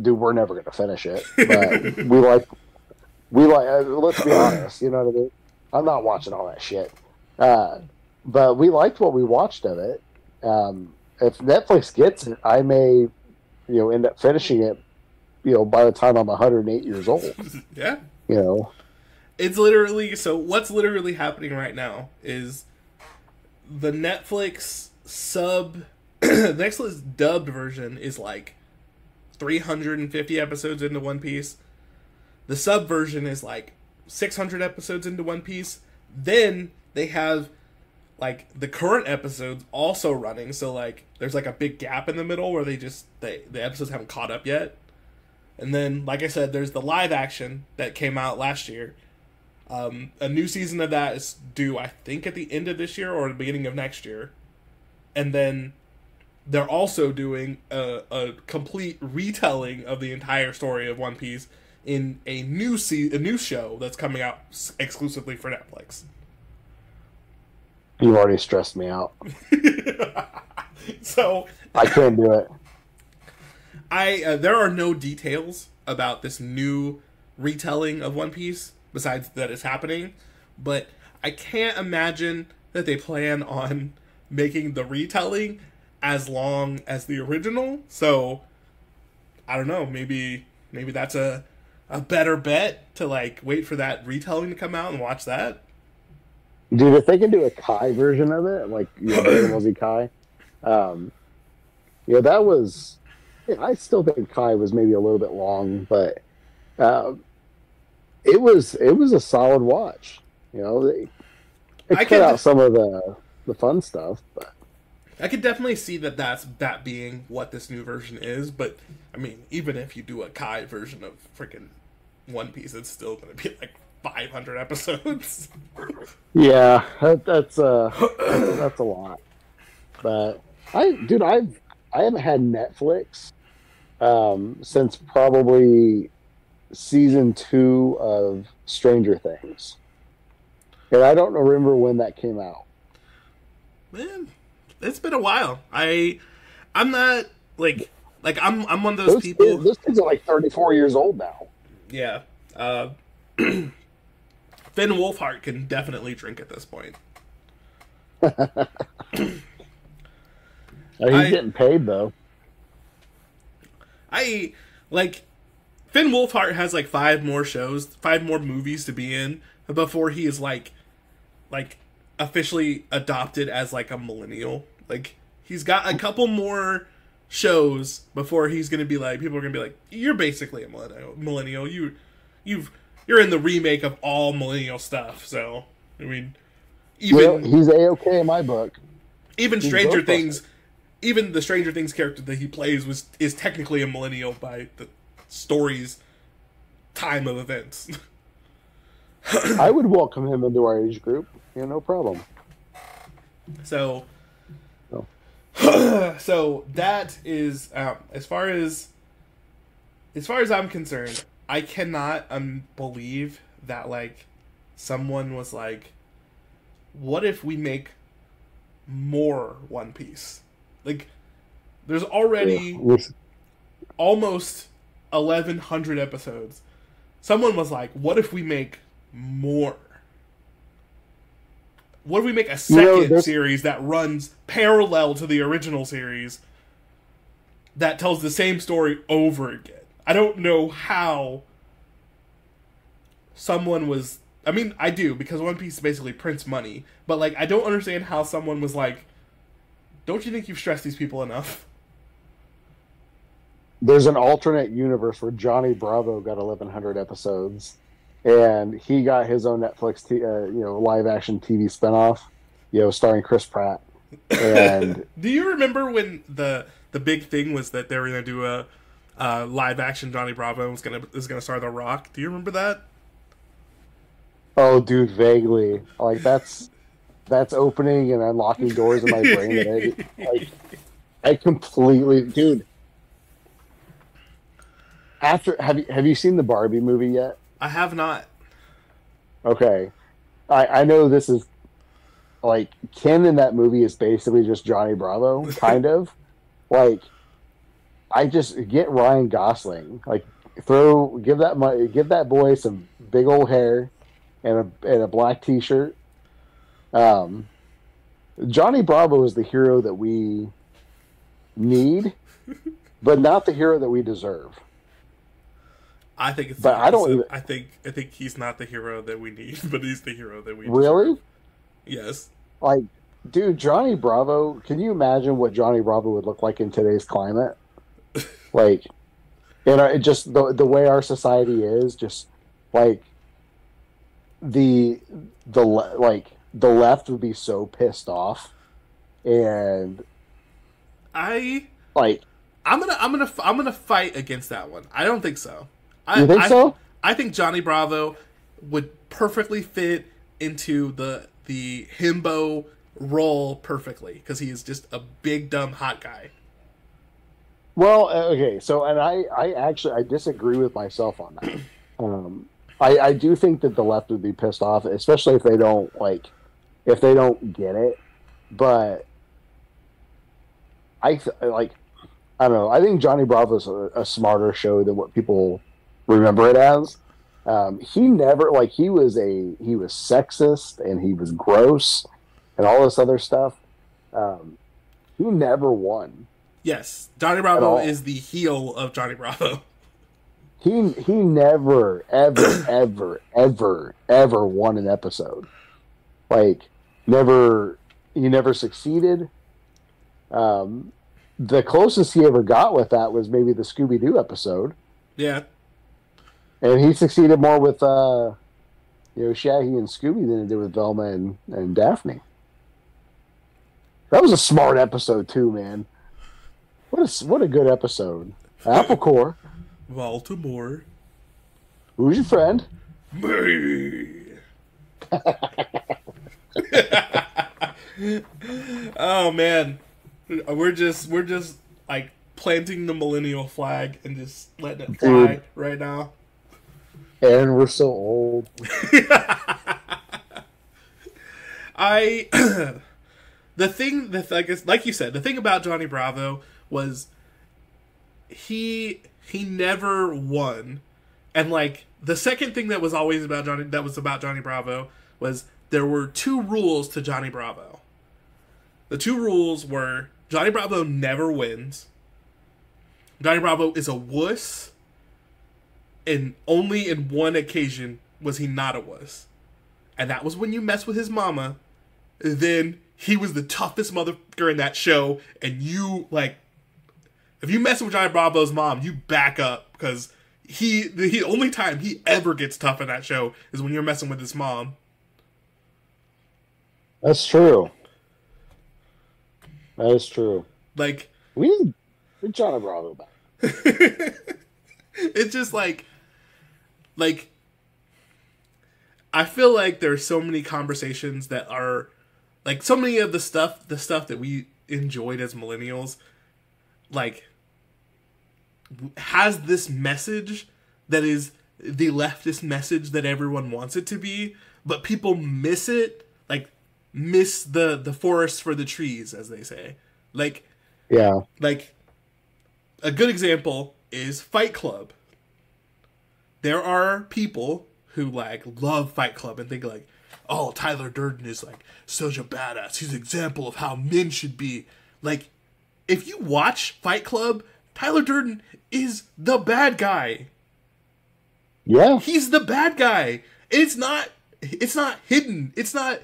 dude, we're never going to finish it, but we like, we like. Uh, let's be honest, you know what I mean. I'm not watching all that shit, uh, but we liked what we watched of it. Um, if Netflix gets it, I may, you know, end up finishing it. You know, by the time I'm 108 years old, Yeah. you know. It's literally so what's literally happening right now is the Netflix sub Netflix dubbed version is like 350 episodes into One Piece. The sub version is like 600 episodes into One Piece. Then they have like the current episodes also running, so like there's like a big gap in the middle where they just they the episodes haven't caught up yet. And then, like I said, there's the live action that came out last year. Um, a new season of that is due, I think, at the end of this year or the beginning of next year. And then they're also doing a, a complete retelling of the entire story of One Piece in a new se- a new show that's coming out s- exclusively for Netflix. You've already stressed me out. so I can't do it. I uh, there are no details about this new retelling of One Piece besides that it's happening, but I can't imagine that they plan on making the retelling as long as the original. So I don't know, maybe maybe that's a a better bet to like wait for that retelling to come out and watch that. Dude, if they can do a Kai version of it, like you know, Dragon Ball Z Kai, um, you know, that was. I still think Kai was maybe a little bit long, but um, it was it was a solid watch. You know, they, cut out some of the the fun stuff, but I could definitely see that that's that being what this new version is, but I mean, even if you do a Kai version of freaking One Piece, it's still going to be like 500 episodes. yeah, that, that's uh that's a lot. But I, dude, I've I haven't had Netflix um, since probably season two of Stranger Things. and I don't remember when that came out. Man, it's been a while. I I'm not like like I'm I'm one of those, Those, people. kids, those kids are like 34 years old now. Yeah. Uh, Finn Wolfhard can definitely drink at this point. He's I- getting paid though. I like Finn Wolfhard has like five more shows, five more movies to be in before he is like like officially adopted as like a millennial. Like he's got a couple more shows before he's gonna be like people are gonna be like you're basically a millennial. Millennial, you you've you're in the remake of all millennial stuff. So I mean, even Well, he's a okay in my book. even He's Stranger. Things, even the Stranger Things character that he plays was is technically a millennial by the story's time of events. I would welcome him into our age group. Yeah, no problem. so, Oh. so that is um, as far as as far as I'm concerned, I cannot um, believe that like someone was like, "What if we make more One Piece?" Like, there's already. Yeah, almost 1100 episodes. Someone was like what if we make more? What if we make a You second know, series that runs parallel to the original series that tells the same story over again? I don't know how someone was i mean i do because one piece basically prints money but like i don't understand how someone was like don't you think you've stressed these people enough there's an alternate universe where Johnny Bravo got 1100 episodes, and he got his own Netflix, t- uh, you know, live action TV spinoff, you know, starring Chris Pratt. And Do you remember when the the big thing was that they were going to do a uh, live action Johnny Bravo was going to was going to star The Rock? Do you remember that? oh, dude, vaguely, like that's that's opening and unlocking doors in my brain. I, like, I completely, dude. After have you have you seen the Barbie movie yet? I have not. Okay. I, I know this is like Ken in that movie is basically just Johnny Bravo, kind of. Like I just get Ryan Gosling. Like throw give that money give that boy some big old hair and a and a black t shirt. Um Johnny Bravo is the hero that we need, but not the hero that we deserve. I think it's. But I don't even- I think I think he's not the hero that we need, but he's the hero that we Really? deserve. Yes. like dude johnny bravo can you imagine what johnny bravo would look like in today's climate like you know it just the, the way our society is just like the the like the left would be so pissed off and I like I'm gonna I'm gonna I'm gonna fight against that one. I don't think so. I, you think I, so I think Johnny Bravo would perfectly fit into the the himbo role perfectly because he is just a big dumb hot guy. Well, uh, okay, so and I, I actually I disagree with myself on that. Um, I, I do think that the left would be pissed off, especially if they don't like, if they don't get it. But I th- like, I don't know. I think Johnny Bravo's a, a smarter show than what people remember it as. Um, he never like he was a he was sexist and he was gross and all this other stuff. Um, he never won. Yes, Johnny Bravo is the heel of Johnny Bravo. He he never ever ever ever ever won an episode. Like never he never succeeded. Um the closest he ever got with that was maybe the Scooby Doo episode. Yeah, And he succeeded more with uh you know Shaggy and Scooby than he did with Velma and, and Daphne. That was a smart episode too, man. What a what a good episode. Apple Core. Baltimore. Who's your friend? Me. oh man, we're just we're just like planting the millennial flag and just letting it fly Dude. right now. And we're so old. I the thing that like like you said, the thing about Johnny Bravo was he he never won. And like the second thing that was always about Johnny that was about Johnny Bravo was there were two rules to Johnny Bravo. The two rules were Johnny Bravo never wins. Johnny Bravo is a wuss. And only in one occasion was he not a wuss. And that was when you mess with his mama. Then he was the toughest motherfucker in that show. And you, like, if you mess with Johnny Bravo's mom, you back up because he the he, only time he ever gets tough in that show is when you're messing with his mom. That's true. That is true. Like we need Johnny Bravo back. it's just like like I feel like there's so many conversations that are like so many of the stuff the stuff that we enjoyed as millennials like has this message that is the leftist message that everyone wants it to be, but people miss it, miss the the forest for the trees, as they say. Like, yeah, like a good example is Fight Club. There are people who like love Fight Club and think like, oh, Tyler Durden is like such a badass. He's an example of how men should be. Like, if you watch Fight Club, Tyler Durden is the bad guy. Yeah. He's the bad guy. It's not it's not hidden. It's not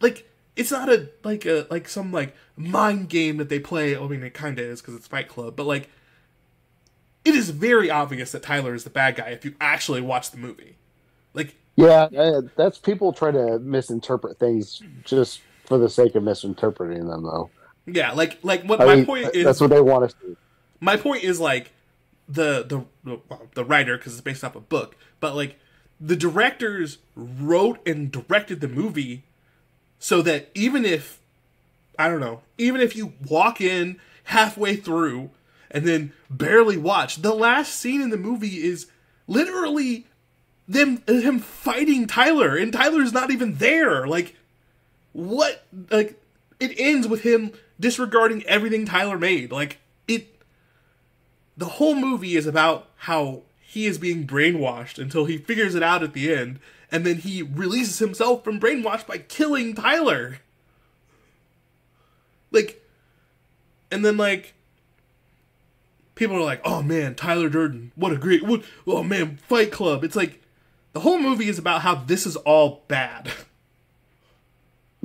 like it's not a like a like some like mind game that they play. I mean it kind of is cuz it's Fight Club, but like it is very obvious that Tyler is the bad guy if you actually watch the movie. Like yeah, that's people try to misinterpret things just for the sake of misinterpreting them though. Yeah, like like what I my mean, point is that's what they want us to. My point is like the the well, the writer because it's based off a book, but like the directors wrote and directed the movie so that even if I don't know, even if you walk in halfway through and then barely watch, the last scene in the movie is literally them him fighting Tyler and Tyler's not even there. Like what like it ends with him disregarding everything Tyler made. Like it the whole movie is about how he is being brainwashed until he figures it out at the end, and then he releases himself from brainwash by killing Tyler. Like, and then like, people are like, "Oh man, Tyler Durden, what a great, what, oh man, Fight Club." It's like, the whole movie is about how this is all bad.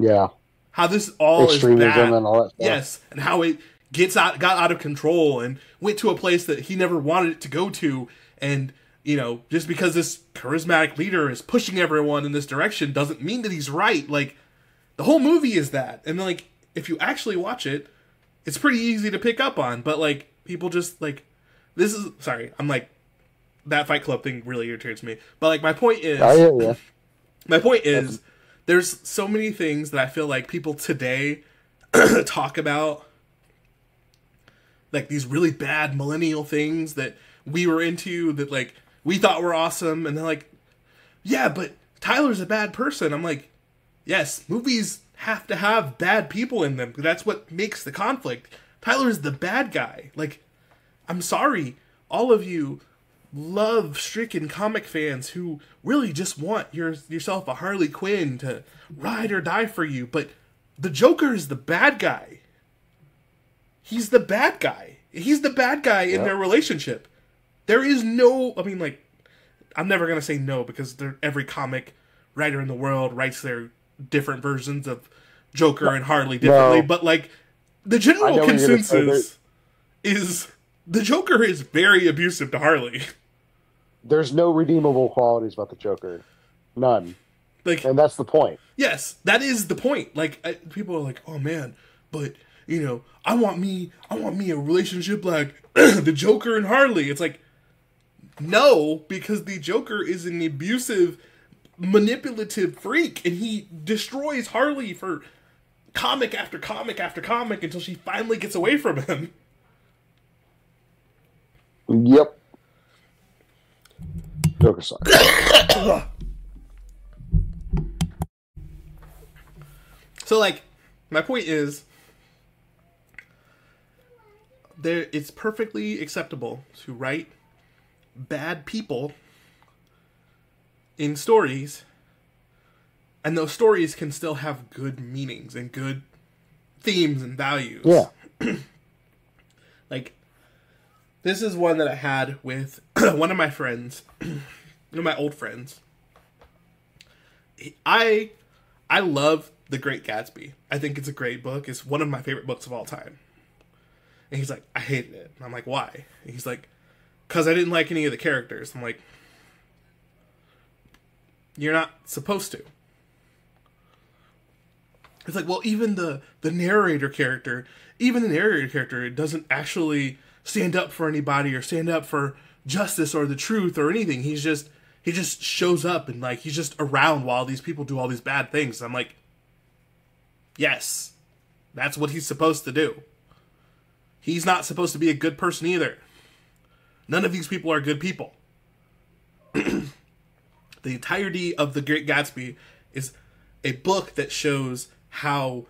Yeah. How this all Extremism is bad. And all that stuff. Yes, and how it gets out got out of control and went to a place that he never wanted it to go to and you know just because this charismatic leader is pushing everyone in this direction doesn't mean that he's right. Like the whole movie is that. And like if you actually watch it it's pretty easy to pick up on. But like people just like this is sorry i'm like that fight club thing really irritates me. But like my point is oh, my point is there's so many things that i feel like people today talk about like these really bad millennial things that we were into that like we thought were awesome and they're like yeah but tyler's a bad person i'm like yes movies have to have bad people in them that's what makes the conflict tyler's the bad guy like i'm sorry all of you love stricken comic fans who really just want your yourself a harley quinn to ride or die for you but the joker is the bad guy he's the bad guy. He's the bad guy in yep. their relationship. There is no, I mean, like, I'm never gonna say no because every comic writer in the world writes their different versions of Joker and Harley differently. No. But like, the general consensus is the Joker is very abusive to Harley. There's no redeemable qualities about the Joker, none. Like, and that's the point. Yes, that is the point. Like, I, people are like, "Oh man," but you know, I want me, I want me a relationship like the Joker and Harley. It's like, no, because the Joker is an abusive, manipulative freak, and he destroys Harley for comic after comic after comic until she finally gets away from him. Yep. Joker sucks. So like, my point is, there it's perfectly acceptable to write bad people in stories, and those stories can still have good meanings and good themes and values. Yeah. like this is one that I had with one of my friends, one of my old friends. I I love The Great Gatsby. I think it's a great book. It's one of my favorite books of all time. And he's like, I hated it. And I'm like, why? And he's like, because I didn't like any of the characters. I'm like, you're not supposed to. It's like, well, even the the narrator character, even the narrator character doesn't actually stand up for anybody or stand up for justice or the truth or anything. He's just he just shows up and like he's just around while these people do all these bad things. I'm like, yes, that's what he's supposed to do. He's not supposed to be a good person either. None of these people are good people. the entirety of The Great Gatsby is a book that shows how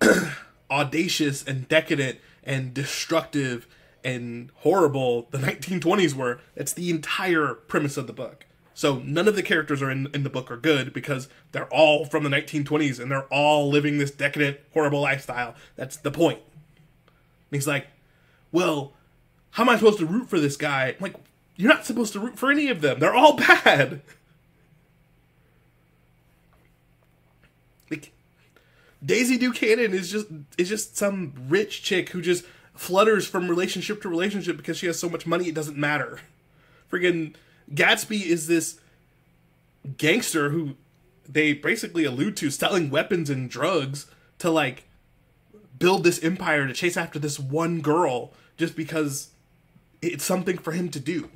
audacious and decadent and destructive and horrible the 1920s were. That's the entire premise of the book. So none of the characters are in, in the book are good because they're all from the 1920s and they're all living this decadent, horrible lifestyle. That's the point. And he's like, well, how am I supposed to root for this guy? I'm like, you're not supposed to root for any of them. They're all bad. Like, Daisy Buchanan is just is just some rich chick who just flutters from relationship to relationship because she has so much money it doesn't matter. Friggin' Gatsby is this gangster who they basically allude to selling weapons and drugs to like build this empire to chase after this one girl just because it's something for him to do.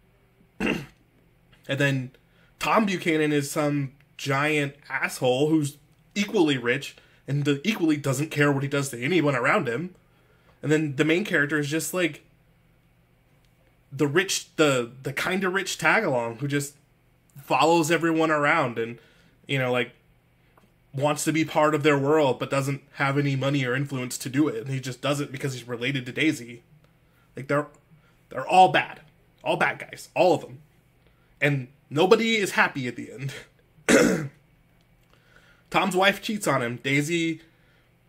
and then Tom Buchanan is some giant asshole who's equally rich and equally doesn't care what he does to anyone around him. And then the main character is just like the rich the the kind of rich tag along who just follows everyone around and you know like wants to be part of their world but doesn't have any money or influence to do it and he just does it because he's related to Daisy. Like they're they're all bad. All bad guys, all of them. And nobody is happy at the end. Tom's wife cheats on him. Daisy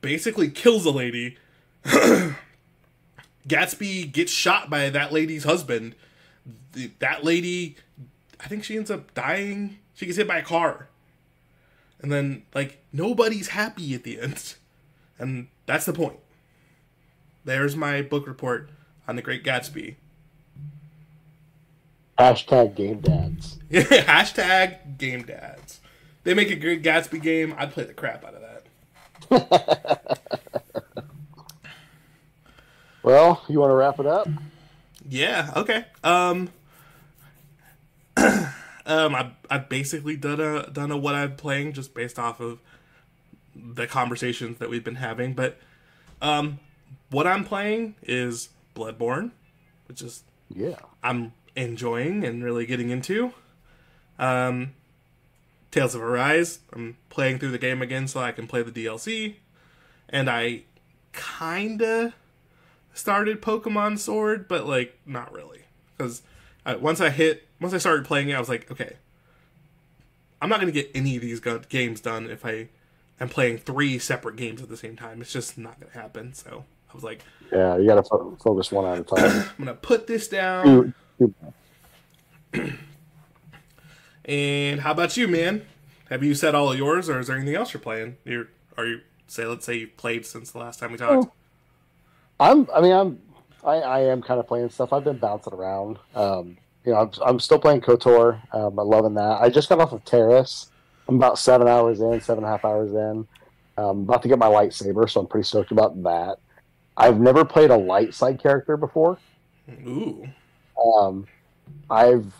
basically kills a lady. Gatsby gets shot by that lady's husband. That lady, I think she ends up dying. She gets hit by a car. And then, like, nobody's happy at the end. And that's the point. There's my book report on The Great Gatsby. Hashtag game dads. Hashtag game dads. They make a great Gatsby game. I'd play the crap out of that. well, you want to wrap it up? Yeah. Okay. Um. um. I I've basically done a done a what I'm playing just based off of the conversations that we've been having, but um, what I'm playing is Bloodborne, which is yeah I'm enjoying and really getting into. Um, Tales of Arise. I'm playing through the game again so I can play the DLC, and I kinda started Pokemon Sword, but like not really because once I hit once I started playing it, I was like, okay, I'm not gonna get any of these games done if I am playing three separate games at the same time. It's just not gonna happen. So I was like, yeah, you gotta fo- focus one at a time. I'm gonna put this down. and how about you, man? Have you said all of yours, or is there anything else you're playing? You're, are you say, let's say you've played since the last time we talked? Oh, I'm. I mean, I'm. I, I am kind of playing stuff. I've been bouncing around. Um, you know, I'm, I'm still playing Kotor. Um, I'm loving that. I just got off of Taris. I'm about seven hours in, seven and a half hours in. I'm about to get my lightsaber, so I'm pretty stoked about that. I've never played a light side character before. Ooh. Um, I've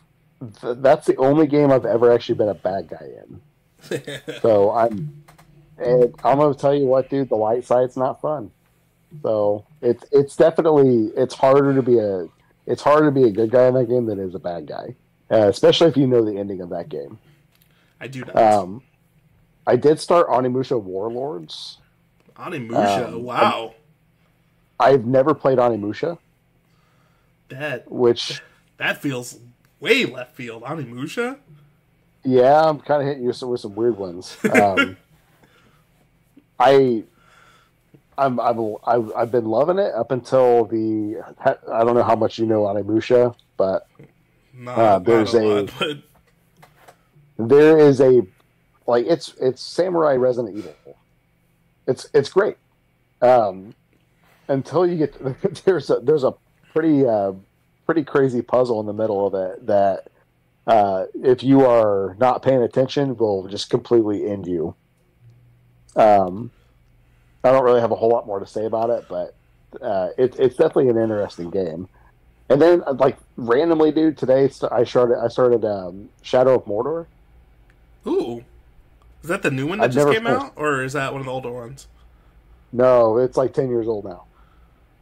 th- that's the only game I've ever actually been a bad guy in. so I'm, and I'm gonna tell you what, dude, the light side's not fun. So it's it's definitely it's harder to be a it's harder to be a good guy in that game than it is a bad guy, uh, especially if you know the ending of that game. I do not. Um, I did start Onimusha Warlords. Onimusha, Um, wow. I've never played Onimusha, That which that feels way left field. Onimusha? yeah, I'm kind of hitting you with some weird ones. Um, I. I'm, I'm, I've, I've been loving it up until the. I don't know how much you know Onimusha, but Not, Uh, there's a, a- lot, but there is a like it's it's samurai resident evil it's it's great um until you get there's a there's a pretty uh pretty crazy puzzle in the middle of it that uh if you are not paying attention will just completely end you um i don't really have a whole lot more to say about it but uh it, it's definitely an interesting game and then uh, like randomly dude today i started i started um shadow of mordor ooh. Is that the new one that I've just came played- out? Or is that one of the older ones? No, it's like ten years old now.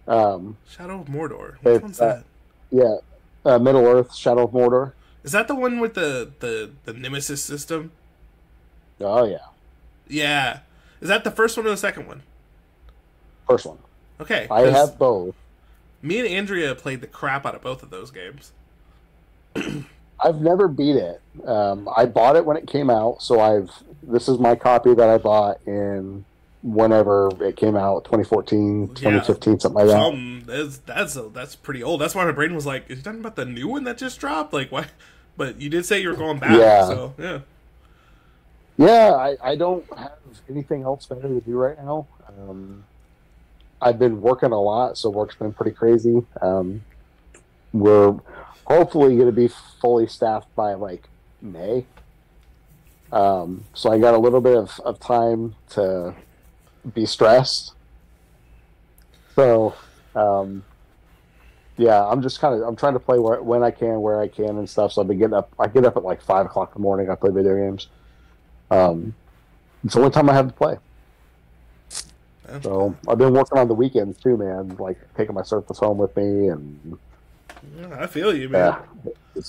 Um, Shadow of Mordor. Which one's uh, that? yeah, uh, Middle Earth, Shadow of Mordor. Is that the one with the, the, the Nemesis system? Oh yeah, Yeah. Is that the first one or the second one? first one. Okay. I have both. Me and Andrea played the crap out of both of those games. I've never beat it. Um, I bought it when it came out, so I've. This is my copy that I bought in whenever it came out, 2014, 2015, something like that. Um, that's that's a, that's pretty old. That's why my brain was like, "Is you talking about the new one that just dropped?" Like, why? But you did say you were going back, Yeah. so yeah. Yeah, I, I don't have anything else better to do right now. Um, I've been working a lot, so work's been pretty crazy. Um, we're hopefully going to be fully staffed by like May. Um, so I got a little bit of, of time to be stressed. So, um, yeah, I'm just kind of I'm trying to play where, when I can, where I can, and stuff. So I've been getting up. I get up at like five o'clock in the morning. I play video games. Um, it's the only time I have to play. So I've been working on the weekends too, man. Like taking my Surface home with me, and Yeah, I feel you, man. yeah,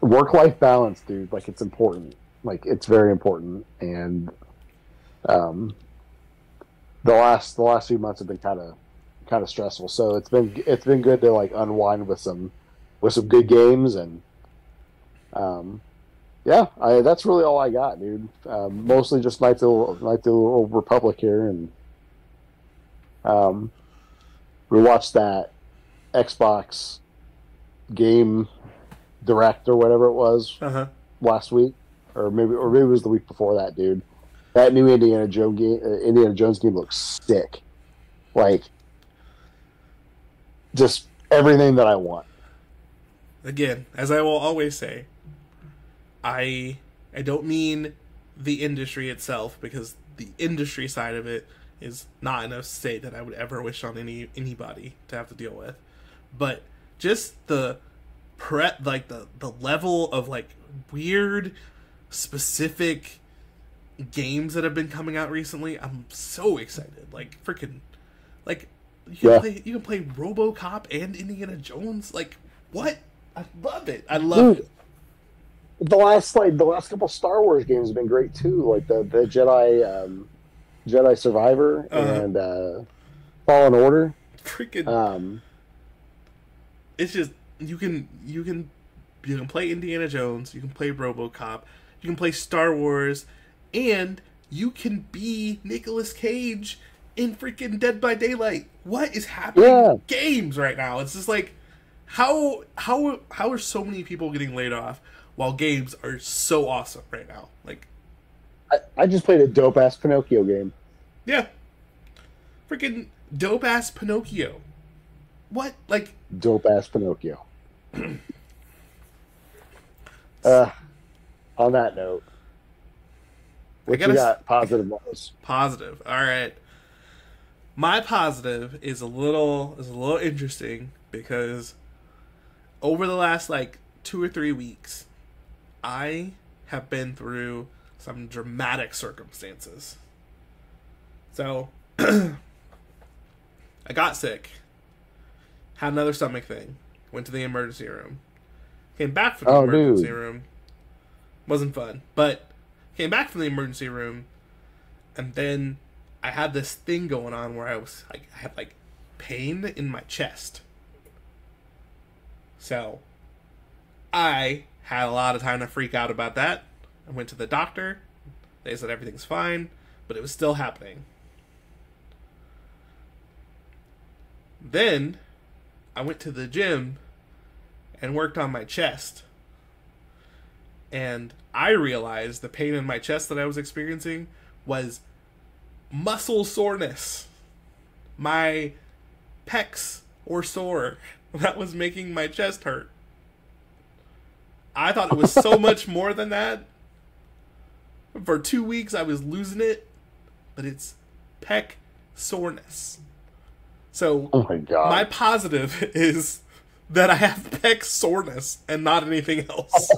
work life balance, dude. Like it's important. Like it's very important. And um, the last the last few months have been kind of kind of stressful. So it's been it's been good to like unwind with some with some good games and um, yeah, I, that's really all I got, dude. Um, mostly just like Knights of the Old Republic here, and um, we watched that Xbox game direct or whatever it was Uh huh. last week, or maybe or maybe it was the week before that, dude. That new Indiana Jones game, uh, Indiana Jones game looks sick, like just everything that I want. Again, as I will always say, I I don't mean the industry itself because the industry side of it is not in a state that I would ever wish on any anybody to have to deal with. But just the pre like the the level of like weird specific games that have been coming out recently, I'm so excited. Like freaking like you can Yeah. play you can play RoboCop and Indiana Jones. Like what? I love it. I love Dude, it. the last like the last couple Star Wars games have been great too, like the the Jedi um, Jedi Survivor Uh-huh. and uh, Fallen Order. Freaking Um, it's just you can you can you can play Indiana Jones, you can play RoboCop, you can play Star Wars, and you can be Nicolas Cage in freaking Dead by Daylight. What is happening? Yeah. in Games right now. It's just like how how how are so many people getting laid off while games are so awesome right now? Like I, I just played a dope ass Pinocchio game. yeah, freaking dope ass Pinocchio. What like Dope ass Pinocchio. uh, on that note, what gotta you got positive? Positive. All right. My positive is a little is a little interesting because over the last like 2 or 3 weeks I have been through some dramatic circumstances. So I got sick. Had another stomach thing. Went to the emergency room. Came back from the Oh, emergency dude. room. Wasn't fun. But came back from the emergency room and then I had this thing going on where I was like I had like pain in my chest. So I had a lot of time to freak out about that. I went to the doctor. They said everything's fine, but it was still happening. Then I went to the gym and worked on my chest. And I realized the pain in my chest that I was experiencing was muscle soreness. My pecs were sore. That was making my chest hurt. I thought it was so much more than that. For two weeks, I was losing it, but it's pec soreness. So, Oh my god. my positive is that I have pec soreness and not anything else.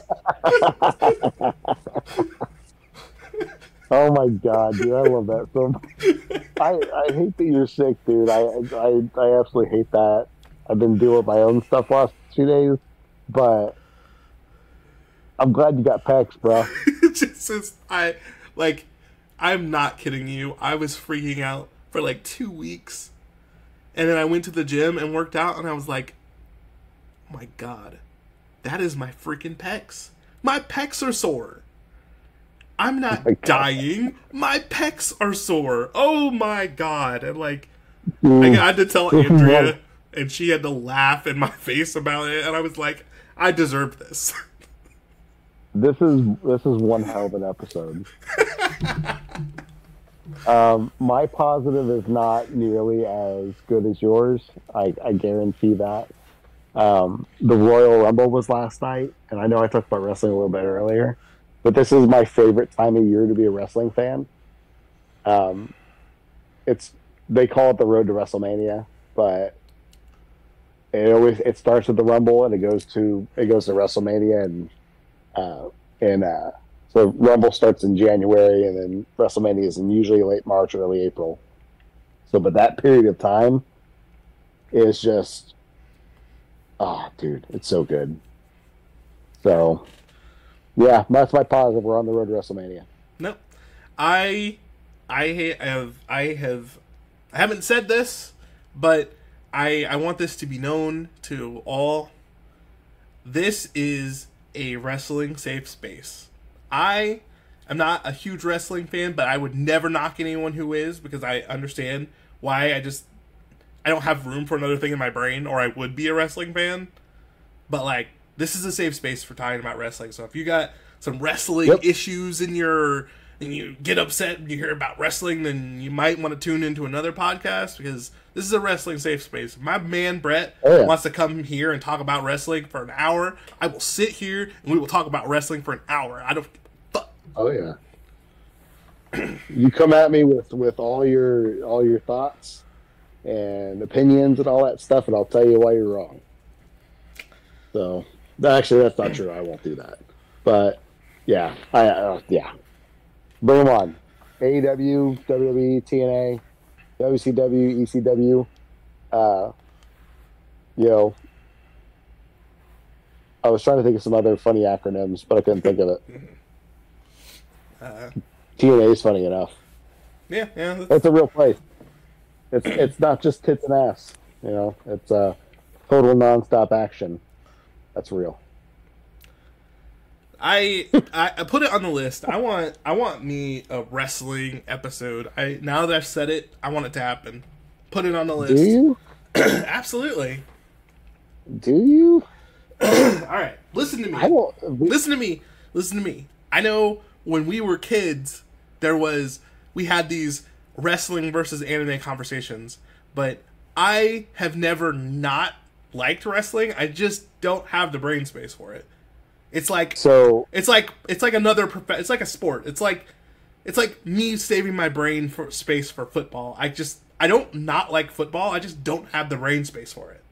Oh my god, dude, I love that so much. I, I hate that you're sick, dude. I, I I absolutely hate that. I've been doing my own stuff last two days, but I'm glad you got pecs, bro. just as I like I'm not kidding you. I was freaking out for like 2 weeks. And then I went to the gym and worked out and I was like, "Oh my god. That is my freaking pecs. My pecs are sore. I'm not my dying. My pecs are sore. Oh my god." And like I had to tell Andrea and she had to laugh in my face about it and I was like, "I deserve this." This is this is one hell of an episode. um, my positive is not nearly as good as yours. I, I guarantee that. Um, the Royal Rumble was last night, and I know I talked about wrestling a little bit earlier, but this is my favorite time of year to be a wrestling fan. Um, it's they call it the road to WrestleMania, but it always it starts with the Rumble and it goes to it goes to WrestleMania and uh, and uh, so Rumble starts in January, and then WrestleMania is in usually late March, or early April. So, but that period of time is just, oh, dude, it's so good. So, yeah, that's my positive. We're on the road to WrestleMania. No, I, I have, I have, I haven't said this, but I, I want this to be known to all. This is a wrestling safe space. I am not a huge wrestling fan, but I would never knock anyone who is because I understand why. I just, I don't have room for another thing in my brain, or I would be a wrestling fan. But like, this is a safe space for talking about wrestling. So if you got some wrestling Yep. issues in your and you get upset and you hear about wrestling, then you might want to tune into another podcast because this is a wrestling safe space. If my man Brett Oh, yeah. wants to come here and talk about wrestling for an hour, I will sit here and we will talk about wrestling for an hour. I don't fuck. Oh yeah. you come at me with with all your all your thoughts and opinions and all that stuff, and I'll tell you why you're wrong. So, actually, that's not true. I won't do that. But yeah, I uh, yeah, bring them on. AEW, WWE, TNA, WCW, ECW. Uh, you know, I was trying to think of some other funny acronyms, but I couldn't think of it. Uh, TNA is funny enough. yeah, yeah. that's- It's a real place. It's it's not just tits and ass. You know, it's uh, total nonstop action. That's real. I, I I put it on the list. I want I want me a wrestling episode. I now that I've said it, I want it to happen. Put it on the list. Do you? Absolutely. Do you? All right, listen to me. I don't. listen to me listen to me i know when we were kids there was we had these wrestling versus anime conversations but i have never not liked wrestling. I just don't have the brain space for it. It's like So it's like it's like another it's like a sport. It's like it's like me saving my brain for space for football. I just i don't not like football. I just don't have the brain space for it.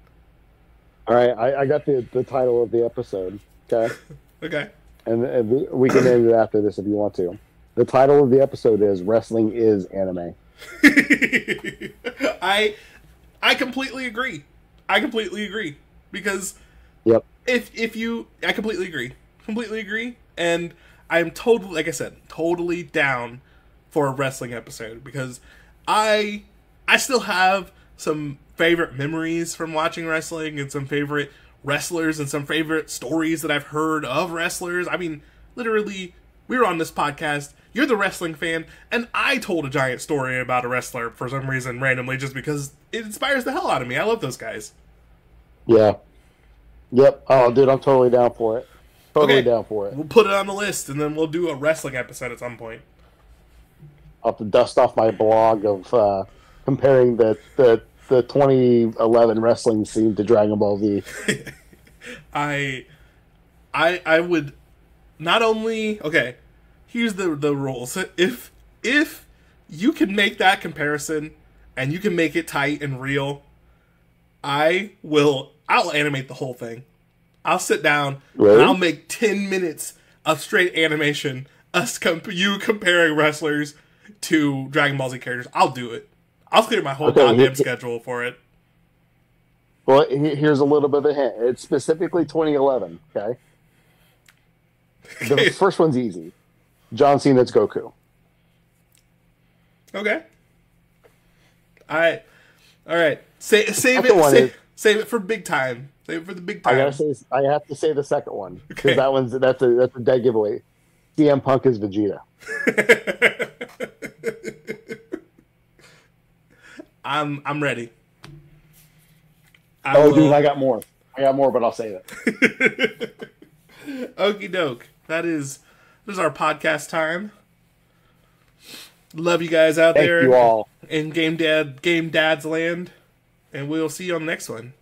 All right, I, I got the the title of the episode. Okay, okay. And, and we can end it after this if you want to. The title of the episode is "Wrestling is Anime." I I completely agree. I completely agree because Yep. if if you I completely agree. Completely agree and I'm totally like I said, totally down for a wrestling episode because I I still have some favorite memories from watching wrestling and some favorite wrestlers and some favorite stories that I've heard of wrestlers. I mean, literally, we were on this podcast. You're the wrestling fan, and I told a giant story about a wrestler for some reason randomly just because it inspires the hell out of me. I love those guys. Yeah. Yep. Oh, dude, I'm totally down for it. Totally Okay. down for it. We'll put it on the list, and then we'll do a wrestling episode at some point. I'll have to dust off my blog of uh, comparing the, the the 2011 wrestling scene to Dragon Ball Z. I, I, I would not only okay. Here's the the rules. If if you can make that comparison and you can make it tight and real, I will. I'll animate the whole thing. I'll sit down Really? and I'll make ten minutes of straight animation. Us comp- you comparing wrestlers to Dragon Ball Z characters. I'll do it. I'll clear my whole Okay, goddamn he- schedule for it. Well, he- here's a little bit of a hint. It's specifically 2011. Okay. The first one's easy. John Cena's Goku. Okay. All right. All right. Say, save it. Save, is- save it for big time. Save it for the big I time. gotta say, I have to say the second one because Okay. that one's that's a that's a dead giveaway. CM Punk is Vegeta. I'm I'm ready. I Oh, will- dude, I got more. I got more, but I'll save it. Okie doke. That is that is our podcast time. Love you guys out Thank there you all. in Game Dad Game Dad's land, and we'll see you on the next one.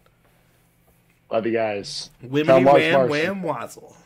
Love you guys. Wimmy wham wham wazzle.